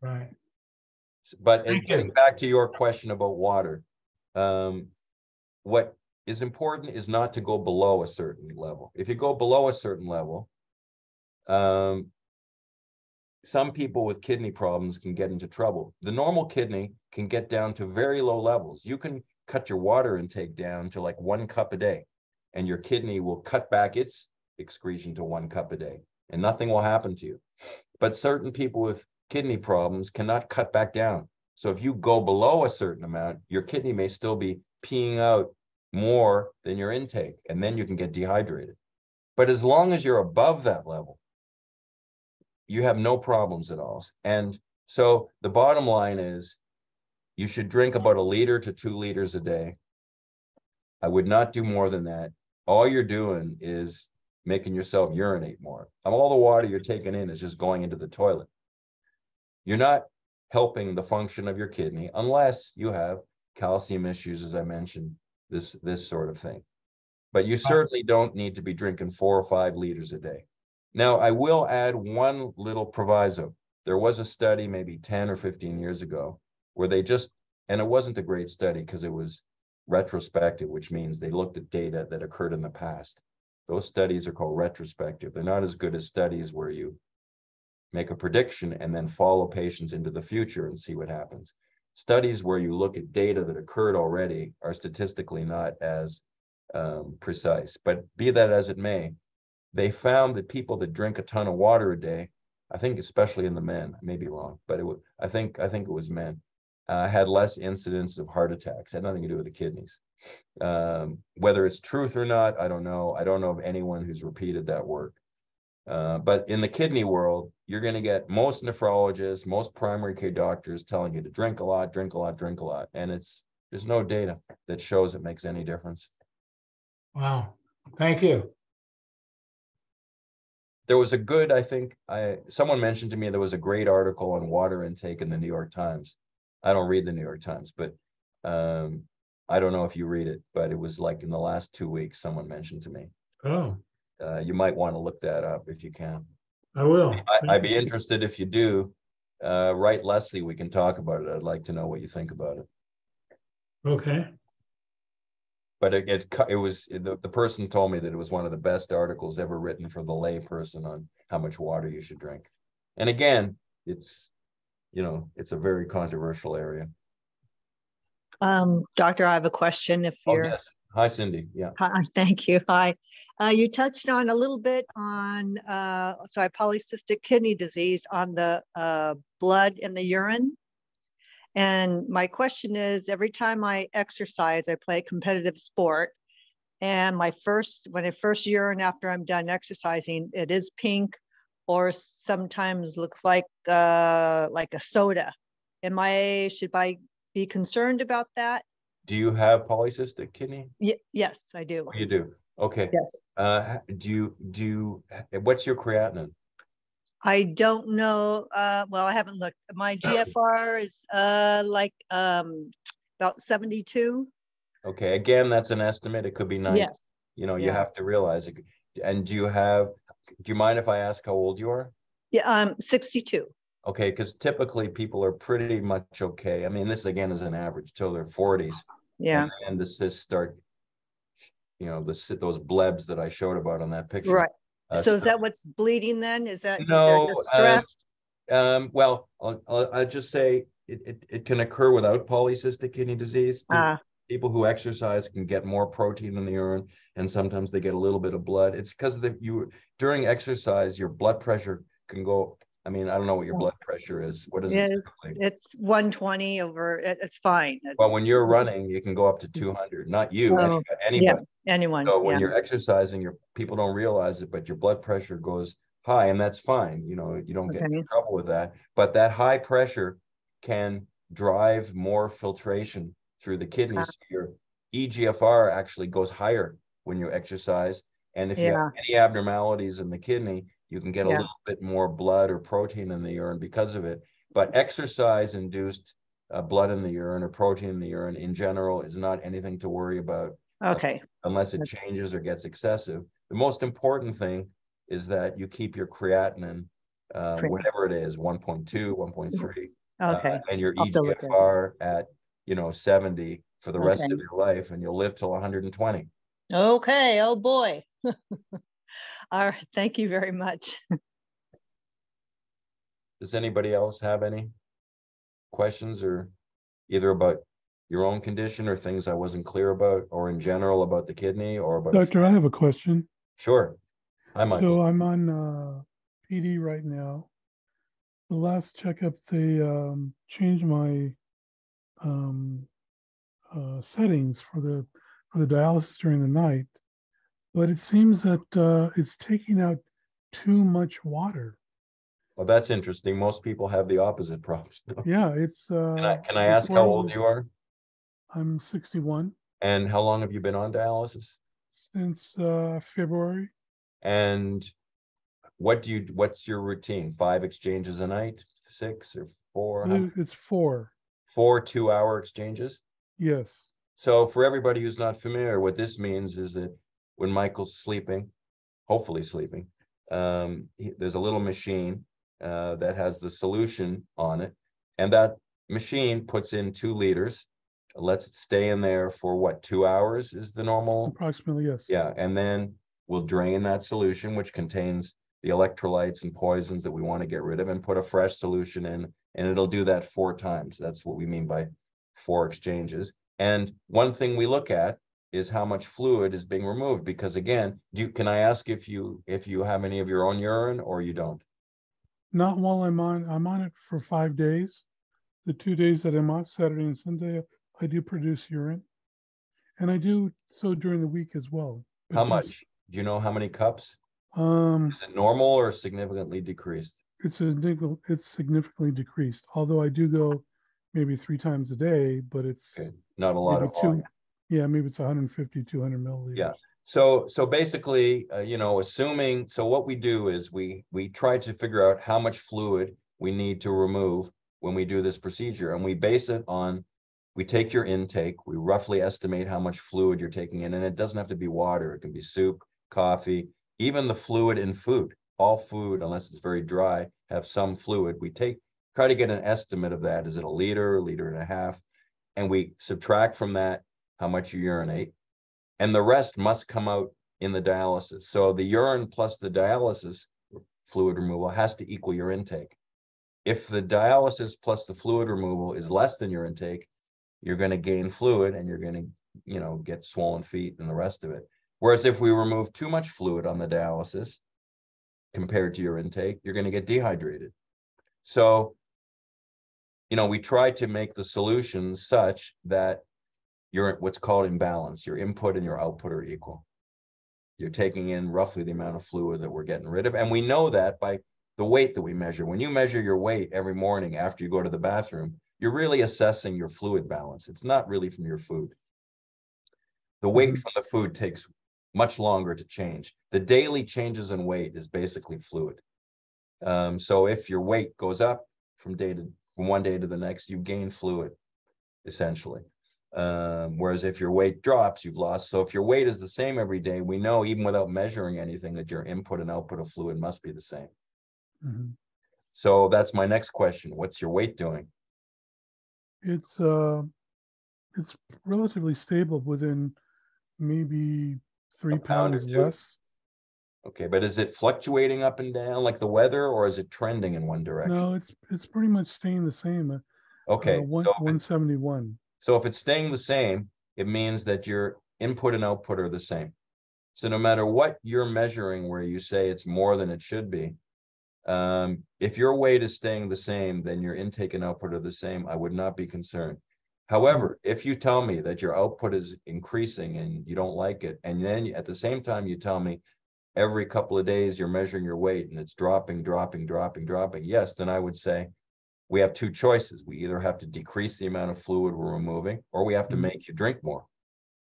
Right. But and Thank you. getting back to your question about water, um, what is important is not to go below a certain level. If you go below a certain level, um, some people with kidney problems can get into trouble. The normal kidney can get down to very low levels. You can cut your water intake down to like one cup a day, and your kidney will cut back its excretion to one cup a day, and nothing will happen to you. But certain people with kidney problems cannot cut back down. So if you go below a certain amount, your kidney may still be peeing out more than your intake, and then you can get dehydrated. But as long as you're above that level, you have no problems at all. And so the bottom line is you should drink about a liter to two liters a day. I would not do more than that. All you're doing is making yourself urinate more. Um, all the water you're taking in is just going into the toilet. You're not helping the function of your kidney unless you have calcium issues, as I mentioned, this this sort of thing. But you certainly don't need to be drinking four or five liters a day. Now, I will add one little proviso. There was a study maybe 10 or 15 years ago where they just, and it wasn't a great study because it was retrospective, which means they looked at data that occurred in the past. Those studies are called retrospective. They're not as good as studies where you make a prediction and then follow patients into the future and see what happens. Studies where you look at data that occurred already are statistically not as um, precise. But be that as it may, they found that people that drink a ton of water a day, I think especially in the men, I may be wrong, but it was, I think, I think it was men, uh, had less incidence of heart attacks, had nothing to do with the kidneys. Um, whether it's truth or not, I don't know. I don't know of anyone who's repeated that work. Uh, but in the kidney world, you're going to get most nephrologists, most primary care doctors telling you to drink a lot, drink a lot, drink a lot. And it's, there's no data that shows it makes any difference. Wow, thank you. There was a good, I think, I, someone mentioned to me there was a great article on water intake in the New York Times. I don't read the New York Times, but um, I don't know if you read it, but it was like in the last two weeks, someone mentioned to me. Oh, Uh, you might want to look that up if you can. I will. I, I'd be interested if you do. Uh, write Leslie, we can talk about it. I'd like to know what you think about it. Okay, But it, it, it was, the, the person told me that it was one of the best articles ever written for the lay person on how much water you should drink. And again, it's, you know, it's a very controversial area. Um, doctor, I have a question if Oh, you're, yes. Hi Cindy, yeah. hi, thank you, hi. Uh, you touched on a little bit on, uh, sorry, polycystic kidney disease on the, uh, blood in the urine. And my question is, every time I exercise, I play a competitive sport. And my first, when I first urine after I'm done exercising, it is pink or sometimes looks like, uh, like a soda. Am I, should I be concerned about that? Do you have polycystic kidney? Ye- yes, I do. Oh, You do, okay. Yes. Uh, do you, do you, what's your creatinine? I don't know, uh, well, I haven't looked. My GFR is, uh, like, um, about seventy-two. Okay, again, that's an estimate. It could be ninety. Yes, You know, you have to realize it. And do you have, do you mind if I ask how old you are? yeah, I'm sixty-two. Okay, because typically people are pretty much okay. I mean, this again is an average till their forties. Yeah, And the cysts start, you know, the, those blebs that I showed about on that picture. right. uh, So is that what's bleeding then? Is that No, they're uh. Um, well, I'll, I'll, I'll just say it, it, it can occur without polycystic kidney disease. Ah, People who exercise can get more protein in the urine and sometimes they get a little bit of blood. It's because the you during exercise, your blood pressure can go. I mean, I don't know what your blood pressure is. What is Yeah, it? typically? it's one twenty over, it, it's fine. Well, when you're running, you can go up to mm-hmm. 200. Not you, Oh, anybody. anybody. Anyone, So when yeah, you're exercising, your people don't realize it, but your blood pressure goes high, and that's fine. You know, you don't get in trouble with that. But that high pressure can drive more filtration through the kidneys. So Your EGFR actually goes higher when you exercise. And if you have any abnormalities in the kidney, you can get a Yeah. little bit more blood or protein in the urine because of it. But exercise induced uh, blood in the urine or protein in the urine in general is not anything to worry about okay, unless it changes or gets excessive. The most important thing is that you keep your creatinine, uh, whatever it is, 1.2, 1.3, okay, uh, and your I'll have to look at it. EGFR at, you know, 70 for the rest of your life, and you'll live till 120. okay, oh boy. All right, thank you very much. Does anybody else have any questions or either about your own condition or things I wasn't clear about, or in general about the kidney or about? Doctor, I have a question. Sure. Hi, Mike. So I'm on uh, PD right now. The last checkup, they um, changed my um, uh, settings for the for the dialysis during the night, but it seems that uh, it's taking out too much water. Well, that's interesting. Most people have the opposite problem. Yeah, it's. Uh, Can I, can I ask how old you are? I'm 61 And how long have you been on dialysis? since uh, February. And what do you, what's your routine? Five exchanges a night, six or four, I How- believe It's four. Four two-hour exchanges? Yes. So for everybody who's not familiar, what this means is that when Michael's sleeping, hopefully sleeping, um, he- there's a little machine uh, that has the solution on it. And that machine puts in two liters, lets it stay in there for what, two hours is the normal? Approximately, yes. Yeah, and then we'll drain that solution, which contains the electrolytes and poisons that we want to get rid of and put a fresh solution in, and it'll do that four times. That's what we mean by four exchanges. And one thing we look at is how much fluid is being removed, because again, do you, can I ask if you, if you have any of your own urine or you don't? Not while I'm on, I'm on it for five days. the two days that I'm off, Saturday and Sunday, I do produce urine. And I do so during the week as well. How just, much? Do you know how many cups? Um, Is it normal or significantly decreased? It's a it's significantly decreased, although I do go maybe three times a day, but it's Okay, Not a lot of two, volume. yeah, maybe it's 150, 200 milliliters. Yeah. So, so basically, uh, you know, assuming, so what we do is we, we try to figure out how much fluid we need to remove when we do this procedure, and we base it on, we take your intake, we roughly estimate how much fluid you're taking in, and it doesn't have to be water, it can be soup, coffee, even the fluid in food. All food, unless it's very dry, have some fluid. We take, try to get an estimate of that. Is it a liter, a liter and a half? And we subtract from that how much you urinate and the rest must come out in the dialysis. So the urine plus the dialysis fluid removal has to equal your intake. If the dialysis plus the fluid removal is less than your intake, you're going to gain fluid and you're going to, you know, get swollen feet and the rest of it. Whereas if we remove too much fluid on the dialysis compared to your intake, you're going to get dehydrated. So, you know, we try to make the solutions such that you're what's called imbalance. Your input and your output are equal. You're taking in roughly the amount of fluid that we're getting rid of. And we know that by the weight that we measure. When you measure your weight every morning after you go to the bathroom, you're really assessing your fluid balance. It's not really from your food. The weight Mhm. from the food takes much longer to change. The daily changes in weight is basically fluid. Um, so if your weight goes up from day to from one day to the next, you gain fluid essentially. Um, whereas if your weight drops, you've lost. So if your weight is the same every day, we know even without measuring anything that your input and output of fluid must be the same. Mhm. So that's my next question. What's your weight doing? It's uh, it's relatively stable within maybe three pound two? less. Okay, but is it fluctuating up and down like the weather or is it trending in one direction? No, it's it's pretty much staying the same. uh, Okay, uh, one so if one it's, so if it's staying the same, it means that your input and output are the same. So no matter what you're measuring where you say it's more than it should be, um, if your weight is staying the same, then your intake and output are the same. I would not be concerned. However, if you tell me that your output is increasing and you don't like it, and then at the same time you tell me every couple of days you're measuring your weight and it's dropping, dropping, dropping, dropping, yes, then I would say we have two choices. We either have to decrease the amount of fluid we're removing, or we have to Mhm. make you drink more.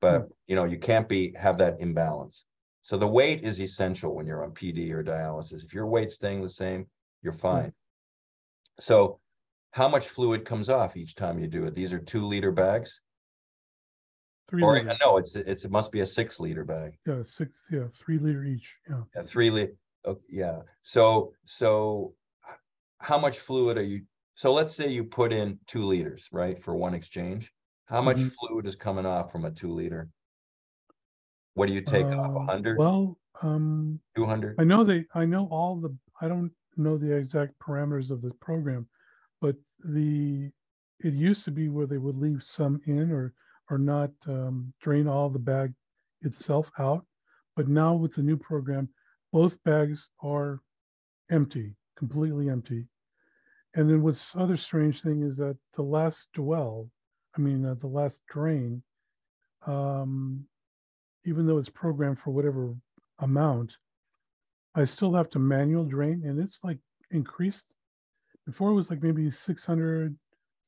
But you know, you can't be have that imbalance. So the weight is essential when you're on PD or dialysis. If your weight's staying the same, you're fine. So how much fluid comes off each time you do it? These are two liter bags? Three Or liters. no, it's it's it must be a six liter bag. Yeah, six. Yeah, three liter each. Yeah. Yeah, three liter. Oh, yeah. So so how much fluid are you? So let's say you put in two liters, right, for one exchange. How much Mhm. fluid is coming off from a two liter? What do you take off? Uh, A hundred, Well, um, two hundred? I know they. I know all the. I don't know the exact parameters of the program, the it used to be where they would leave some in or or not um, drain all the bag itself out. But now with the new program, both bags are empty, completely empty. And then what's other strange thing is that the last dwell, I mean uh, the last drain, um, even though it's programmed for whatever amount, I still have to manual drain, and it's like increased. Before it was like maybe 600,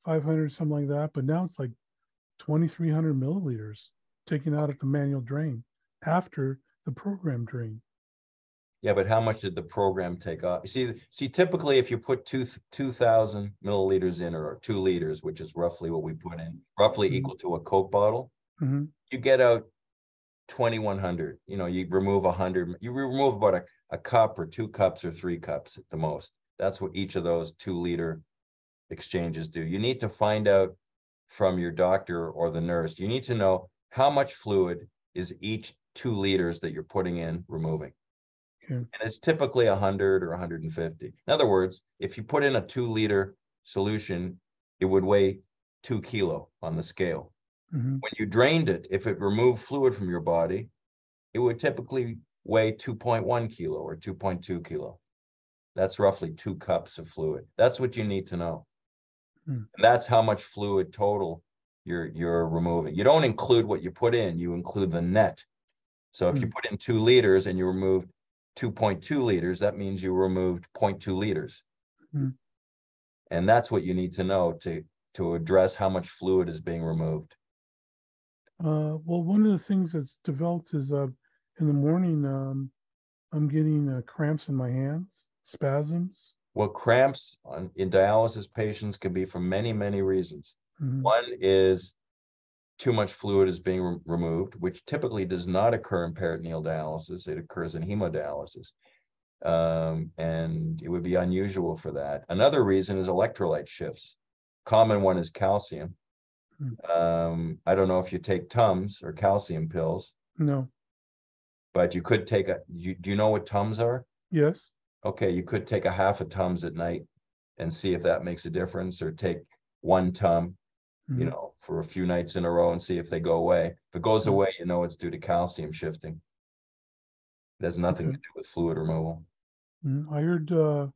500, something like that, but now it's like 2,300 milliliters taken out at the manual drain after the program drain. Yeah, but how much did the program take off? See, see, typically if you put two, two thousand milliliters in or two liters, which is roughly what we put in, roughly Mhm. equal to a Coke bottle, Mhm. you get out twenty-one hundred, you know, you remove a hundred, you remove about a, a cup or two cups or three cups at the most. That's what each of those two liter exchanges do. You need to find out from your doctor or the nurse, you need to know how much fluid is each two liters that you're putting in removing. Okay. And it's typically hundred or hundred and fifty. In other words, if you put in a two liter solution, it would weigh two kilo on the scale Mhm. when you drained it, if it removed fluid from your body, it would typically weigh 2.1 kilo or 2.2 kilo. That's roughly two cups of fluid. That's what you need to know. Hmm. And that's how much fluid total you're, you're removing. You don't include what you put in, you include the net. So if you put in two liters and you removed two point two liters, that means you removed 0.2 liters. Hmm. And that's what you need to know to, to address how much fluid is being removed. Uh, well, one of the things that's developed is uh, in the morning, um, I'm getting uh, cramps in my hands, spasms. Well, cramps on, in dialysis patients can be for many, many reasons. Mhm. One is too much fluid is being re- removed, which typically does not occur in peritoneal dialysis. It occurs in hemodialysis. Um, and it would be unusual for that. Another reason is electrolyte shifts. Common one is calcium. Hmm. Um, I don't know if you take Tums or calcium pills, No, but you could take a, you, do you know what Tums are? yes, Okay, you could take a half a Tums at night and see if that makes a difference, or take one Tum you Mhm. know, for a few nights in a row and see if they go away. If it goes Mhm. away, you know it's due to calcium shifting. It has nothing to do with fluid removal. Mhm. I heard uh,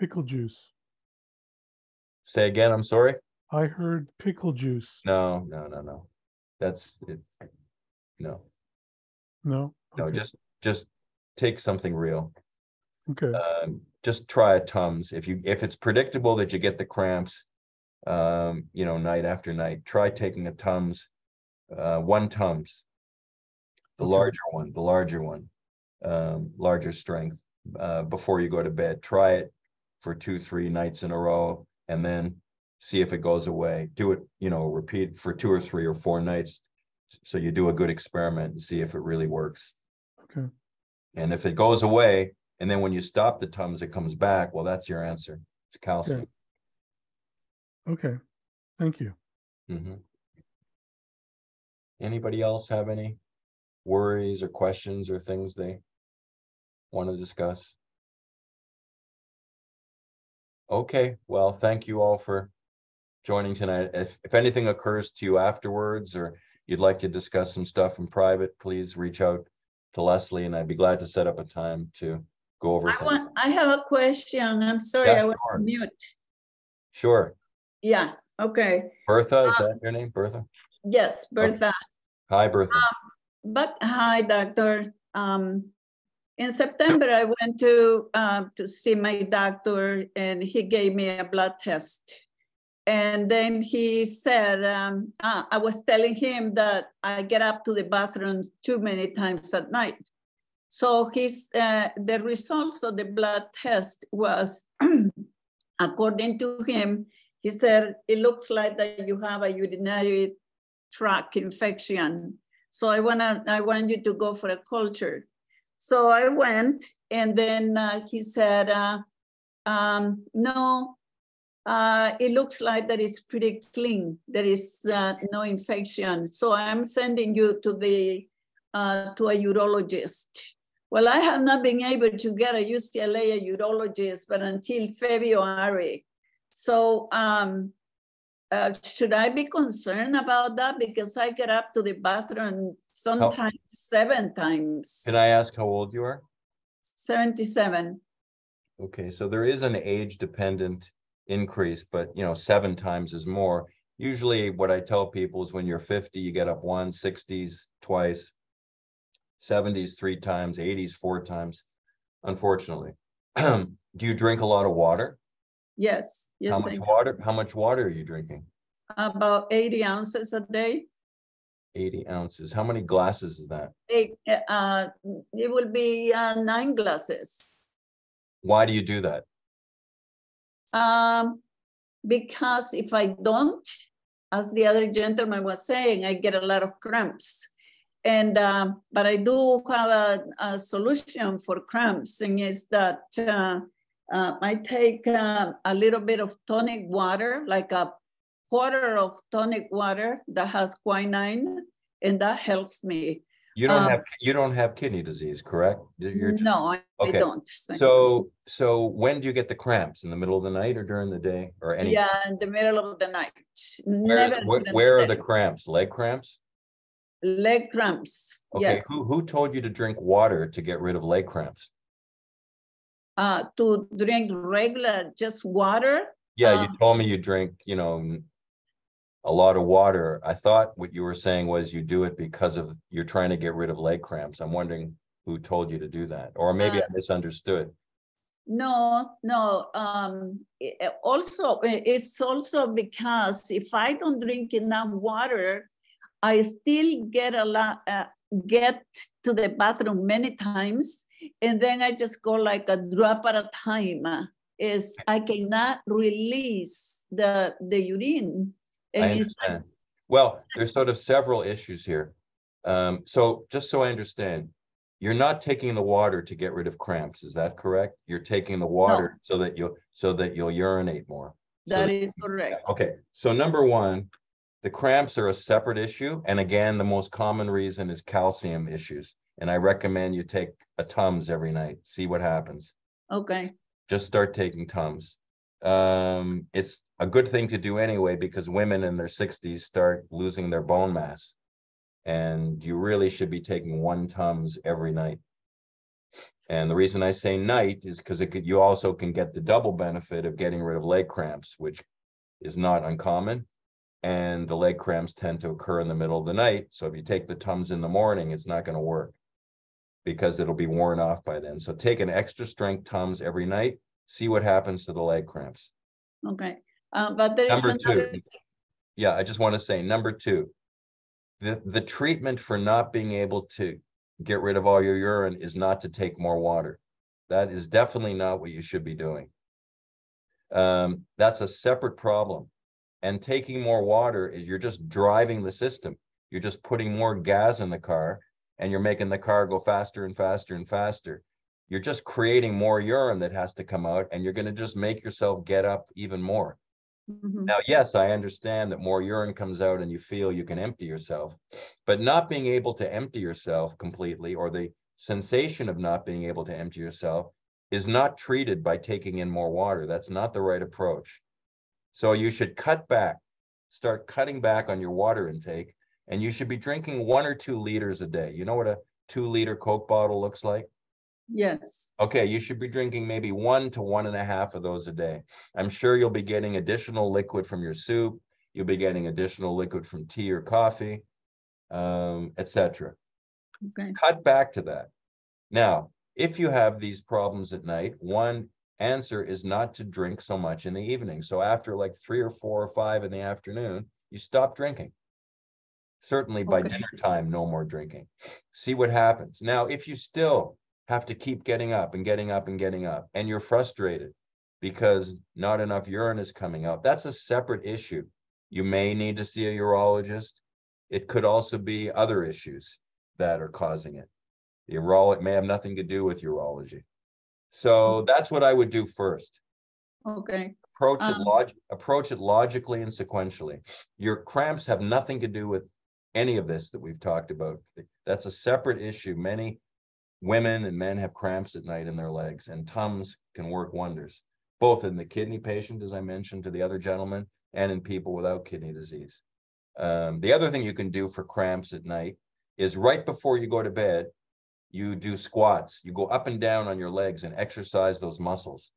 pickle juice. Say again, I'm sorry? I heard pickle juice. No, no, no, no. That's, it's, no, No, no, just, just take something real. Okay, Um, just try a Tums. If you, if it's predictable that you get the cramps, um, you know, night after night, try taking a Tums, uh, one Tums. The Okay. larger one, the larger one, um, larger strength, uh, before you go to bed. Try it for two, three nights in a row and then see if it goes away. Do it, you know, repeat for two or three or four nights. So you do a good experiment and see if it really works. okay, And if it goes away, and then when you stop the Tums, it comes back, well, that's your answer. It's calcium. okay. Thank you. Mhm. Anybody else have any worries or questions or things they want to discuss? Okay, well, thank you all for joining tonight. If, if anything occurs to you afterwards, or you'd like to discuss some stuff in private, please reach out to Leslie and I'd be glad to set up a time to go over I want, I have a question. I'm sorry, Yeah, I was sure. on mute. Sure. Yeah, okay. Bertha, is that your name? Bertha? Yes, Bertha. Hi, Bertha. But hi, doctor. Um, in September, I went to um, to see my doctor, and he gave me a blood test. And then he said, um, uh, I was telling him that I get up to the bathroom too many times at night. So his uh, the results of the blood test was, according to him, he said it looks like that you have a urinary tract infection. So I wanna, I want you to go for a culture. So I went, and then uh, he said, uh, um, "No, uh, it looks like that it's pretty clean. There is uh, no infection. So I'm sending you to the uh, to a urologist." Well, I have not been able to get a UCLA urologist, but until February. So um, uh, should I be concerned about that? Because I get up to the bathroom sometimes seven times. Can I ask how old you are? 77. Okay, so there is an age dependent increase, but you know, seven times is more. Usually what I tell people is when you're fifty, you get up once, sixties twice, seventies three times, eighties four times, unfortunately. Do you drink a lot of water? Yes, yes, How much water, how much water are you drinking? about 80 ounces a day. Eighty ounces. How many glasses is that? It, uh, it will be uh, nine glasses. Why do you do that? Um, because if I don't, as the other gentleman was saying, I get a lot of cramps. And um, but I do have a, a solution for cramps, and is that uh, uh, I take uh, a little bit of tonic water, like a quarter of tonic water that has quinine, and that helps me. You don't Um, have, you don't have kidney disease, correct? Just- no, I, I don't. So, so when do you get the cramps? In the middle of the night or during the day or any? yeah, in the middle of the night. Where, where, where are the cramps? Leg cramps? Leg cramps? Okay, Yes. who, who told you to drink water to get rid of leg cramps? uh, to drink regular just water. Yeah, you um, told me you drink, you know, a lot of water. I thought what you were saying was you do it because of, you're trying to get rid of leg cramps. I'm wondering who told you to do that, or maybe I Uh, misunderstood. No, no. Um, i- also, it's also because if I don't drink enough water, I still get a lot, uh, get to the bathroom many times, and then I just go like a drop at a time. uh, Is I cannot release the the urine, I and it's understand. Well, there's sort of several issues here. Um, so just so I understand, you're not taking the water to get rid of cramps, is that correct? You're taking the water so that you'll, so that you'll urinate more. So that that- is correct. Okay, so number one, the cramps are a separate issue. And again, the most common reason is calcium issues. And I recommend you take a Tums every night, see what happens. Okay, Just start taking Tums. Um, it's a good thing to do anyway, because women in their sixties start losing their bone mass. And you really should be taking one Tums every night. And the reason I say night is because it could, you also can get the double benefit of getting rid of leg cramps, which is not uncommon. And the leg cramps tend to occur in the middle of the night. So if you take the Tums in the morning, it's not gonna work. Because it'll be worn off by then. So take an extra strength Tums every night, see what happens to the leg cramps. okay. Uh, but there is Number two. another, Yeah, I just want to say, number two. The, the treatment for not being able to get rid of all your urine is not to take more water. That is definitely not what you should be doing. Um, that's a separate problem. And taking more water is you're just driving the system. You're just putting more gas in the car and you're making the car go faster and faster and faster. You're just creating more urine that has to come out and you're gonna just make yourself get up even more. Mhm. Now, yes, I understand that more urine comes out and you feel you can empty yourself, but not being able to empty yourself completely or the sensation of not being able to empty yourself is not treated by taking in more water. That's not the right approach. So you should cut back, start cutting back on your water intake, and you should be drinking one or two liters a day. You know what a two liter Coke bottle looks like? yes, Okay, you should be drinking maybe one to one and a half of those a day. I'm sure you'll be getting additional liquid from your soup. You'll be getting additional liquid from tea or coffee, um, etc. okay, Cut back to that. Now, if you have these problems at night, one answer is not to drink so much in the evening. So after like three or four or five in the afternoon, you stop drinking. Certainly by Okay. dinner time, no more drinking. See what happens. Now, if you still have to keep getting up and getting up and getting up, and you're frustrated because not enough urine is coming out, that's a separate issue. You may need to see a urologist. It could also be other issues that are causing it. The urol, may have nothing to do with urology. So that's what I would do first. okay, Approach it Um, log, approach it logically and sequentially. Your cramps have nothing to do with any of this that we've talked about. That's a separate issue. Many women and men have cramps at night in their legs and Tums can work wonders. Both in the kidney patient, as I mentioned to the other gentleman, and in people without kidney disease. Um, the other thing you can do for cramps at night is right before you go to bed, you do squats. You go up and down on your legs and exercise those muscles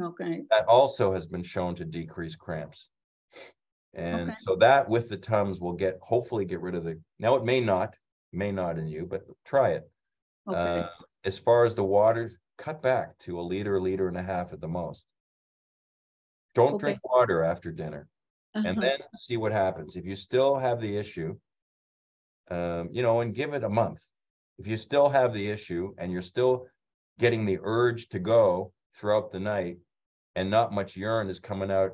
okay, that also has been shown to decrease cramps. And Okay. so that with the Tums will get, hopefully get rid of the, now it may not, may not in you, but try it. okay, Uh, As far as the water, cut back to a liter, a liter and a half at the most. Don't Okay. drink water after dinner and uh-huh, then see what happens. If you still have the issue, um, you know, and give it a month. If you still have the issue and you're still getting the urge to go throughout the night and not much urine is coming out,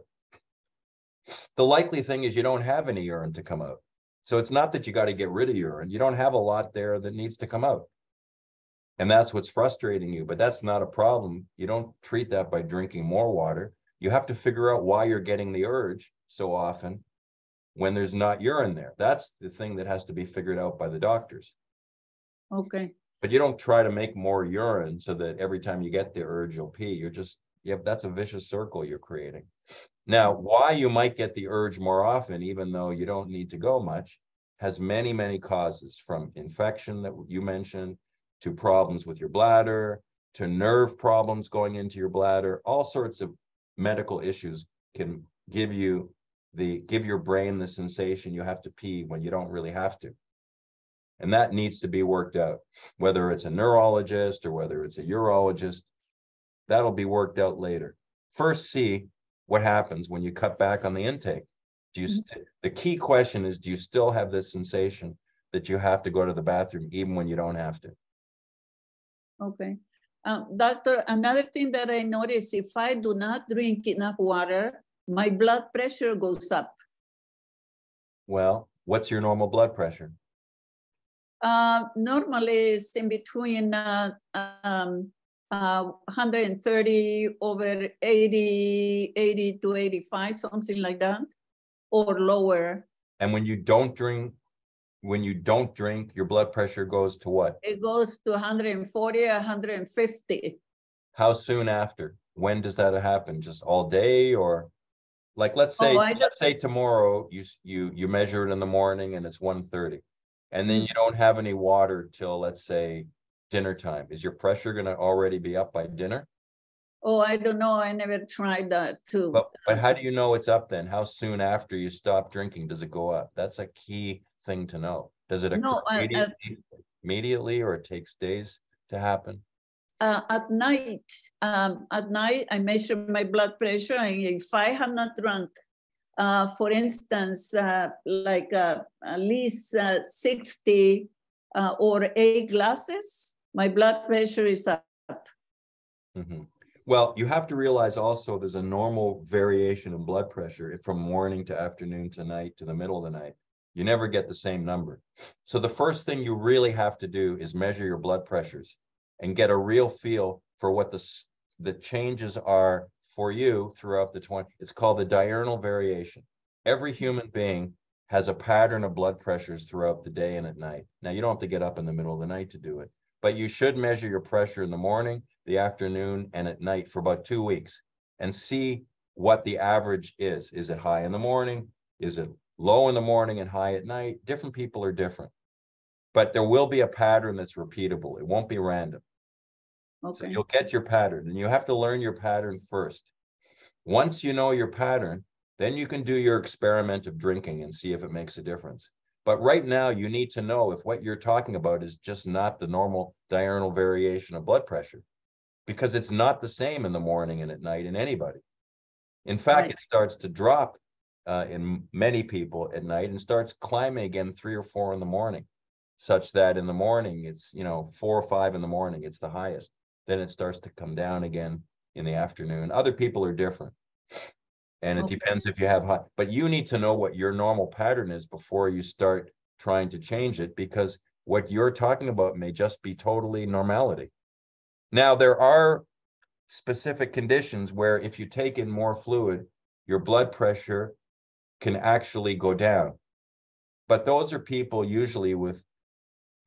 the likely thing is you don't have any urine to come out. So it's not that you got to get rid of urine. You don't have a lot there that needs to come out. And that's what's frustrating you, but that's not a problem. You don't treat that by drinking more water. You have to figure out why you're getting the urge so often when there's not urine there. That's the thing that has to be figured out by the doctors. Okay, But you don't try to make more urine so that every time you get the urge, you'll pee. You're just, yeah, that's a vicious circle you're creating. Now, why you might get the urge more often, even though you don't need to go much, has many, many causes from infection that you mentioned to problems with your bladder, to nerve problems going into your bladder, all sorts of medical issues can give you the, give your brain the sensation you have to pee when you don't really have to. And that needs to be worked out, whether it's a neurologist or whether it's a urologist. That'll be worked out later. First, see what happens when you cut back on the intake. Do you, Mhm. st- the key question is, do you still have this sensation that you have to go to the bathroom even when you don't have to? Okay. Um, doctor, another thing that I notice, if I do not drink enough water, my blood pressure goes up. Well, what's your normal blood pressure? Uh, normally it's in between uh, um, uh, 130 over 80, 80 to 85, something like that, or lower. And when you don't drink, when you don't drink, your blood pressure goes to what? It goes to 140, 150. How soon after? When does that happen? Just all day or? Like, let's say, Oh, let's say tomorrow, you, you, you measure it in the morning and it's 1:30, And then you don't have any water till, let's say, dinner time. Is your pressure gonna already be up by dinner? Oh, I don't know. I never tried that too. But, but how do you know it's up then? How soon after you stop drinking does it go up? That's a key thing to know. Does it occur No, I- I- immediately, immediately or it takes days to happen? uh, at night, um, at night, I measure my blood pressure, and if I have not drunk, uh, for instance, uh, like uh, at least uh, 60 uh, or eight glasses, my blood pressure is up. Mhm. Well, you have to realize also there's a normal variation in blood pressure from morning to afternoon to night to the middle of the night. You never get the same number. So the first thing you really have to do is measure your blood pressures and get a real feel for what the, the changes are for you throughout the 20. It's called the diurnal variation. Every human being has a pattern of blood pressures throughout the day and at night. Now, you don't have to get up in the middle of the night to do it, but you should measure your pressure in the morning the afternoon and at night for about two weeks and see what the average is. Is it high in the morning? Is it low in the morning and high at night? Different people are different. But there will be a pattern that's repeatable. It won't be random. So you'll get your pattern and you have to learn your pattern first. Once you know your pattern, then you can do your experiment of drinking and see if it makes a difference. But right now, you need to know if what you're talking about is just not the normal diurnal variation of blood pressure. Because it's not the same in the morning and at night in anybody. In fact, Right. it starts to drop uh, in many people at night and starts climbing again three or four in the morning. Such that in the morning, it's, you know, four or five in the morning, it's the highest. Then it starts to come down again in the afternoon. Other people are different. And it Okay. depends if you have hot, but you need to know what your normal pattern is before you start trying to change it, because what you're talking about may just be totally normality. Now, there are specific conditions where if you take in more fluid, your blood pressure can actually go down. But those are people usually with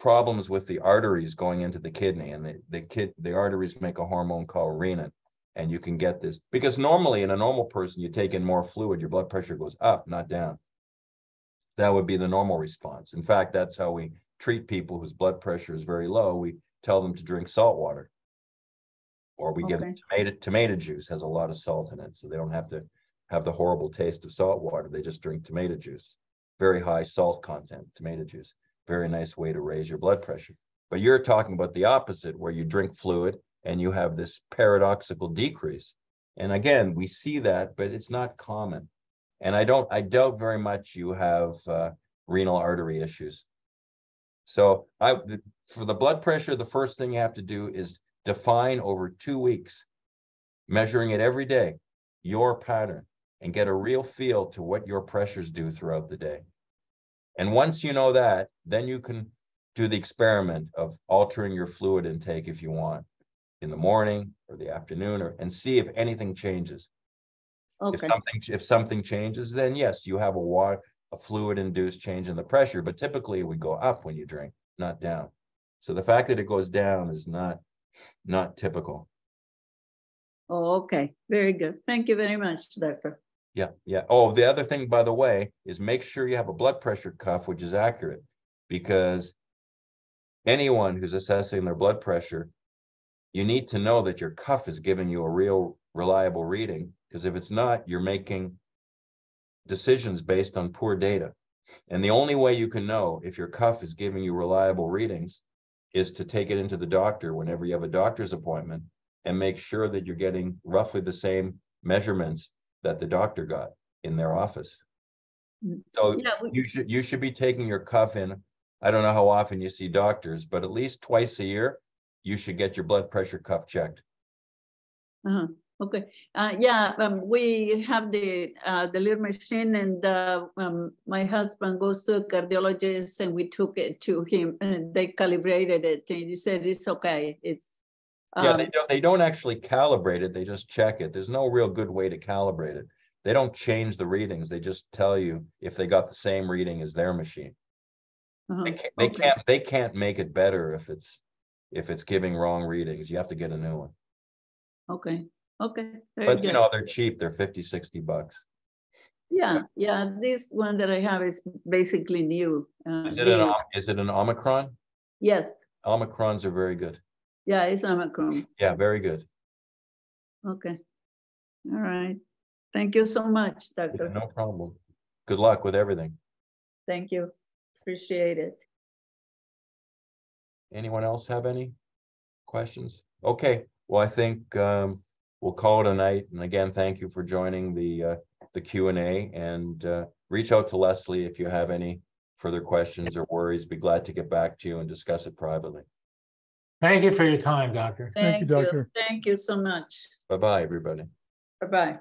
problems with the arteries going into the kidney and the, the kid, the arteries make a hormone called renin. And you can get this because normally in a normal person, you take in more fluid, your blood pressure goes up, not down. That would be the normal response. In fact, that's how we treat people whose blood pressure is very low. We tell them to drink salt water. Or we give them tomato, tomato juice has a lot of salt in it, so they don't have to have the horrible taste of salt water. They just drink tomato juice. Very high salt content, tomato juice. Very nice way to raise your blood pressure. But you're talking about the opposite, where you drink fluid and you have this paradoxical decrease. And again, we see that, but it's not common. And I don't, I doubt very much you have uh, renal artery issues. So I, for the blood pressure, the first thing you have to do is define over two weeks, measuring it every day, your pattern, and get a real feel to what your pressures do throughout the day. And once you know that, then you can do the experiment of altering your fluid intake if you want in the morning or the afternoon or and see if anything changes. If Okay. something if something changes, then yes, you have a water a fluid induced change in the pressure, but typically it would go up when you drink, not down. So the fact that it goes down is not not typical. Oh, okay. Very good. Thank you very much, doctor. Yeah, yeah. Oh, the other thing, by the way, is make sure you have a blood pressure cuff which is accurate because anyone who's assessing their blood pressure, you need to know that your cuff is giving you a real reliable reading Because if it's not, you're making decisions based on poor data. And the only way you can know if your cuff is giving you reliable readings is to take it into the doctor whenever you have a doctor's appointment and make sure that you're getting roughly the same measurements that the doctor got in their office. Mm. So Yeah, we- you should, you should be taking your cuff in. I don't know how often you see doctors, but at least twice a year, you should get your blood pressure cuff checked. Uh-huh. Okay, uh, yeah, um, we have the, uh, the little machine and, uh, um, my husband goes to a cardiologist and we took it to him and they calibrated it and he said it's okay, it's. Yeah, they um, don't, they don't actually calibrate it, they just check it. There's no real good way to calibrate it. They don't change the readings, they just tell you if they got the same reading as their machine. uh-huh, They can't, they okay. can't, they can't make it better if it's, if it's giving wrong readings. You have to get a new one. Okay, okay. very But you know, they're cheap, they're 50, 60 bucks. Yeah, yeah, this one that I have is basically new. uh, Is it an, is it an Omron? Yes, Omrons are very good. Yeah, it's Omron. Yeah, very good. Okay. All right. Thank you so much, doctor. No problem. Good luck with everything. Thank you. Appreciate it. Anyone else have any questions? Okay, well, I think um, we'll call it a night. And again, thank you for joining the uh, the Q and A and uh, reach out to Leslie if you have any further questions or worries. Be glad to get back to you and discuss it privately. Thank you for your time, Doctor. Thank you, Thank you. doctor. Thank you so much. Bye-bye, everybody. Bye-bye.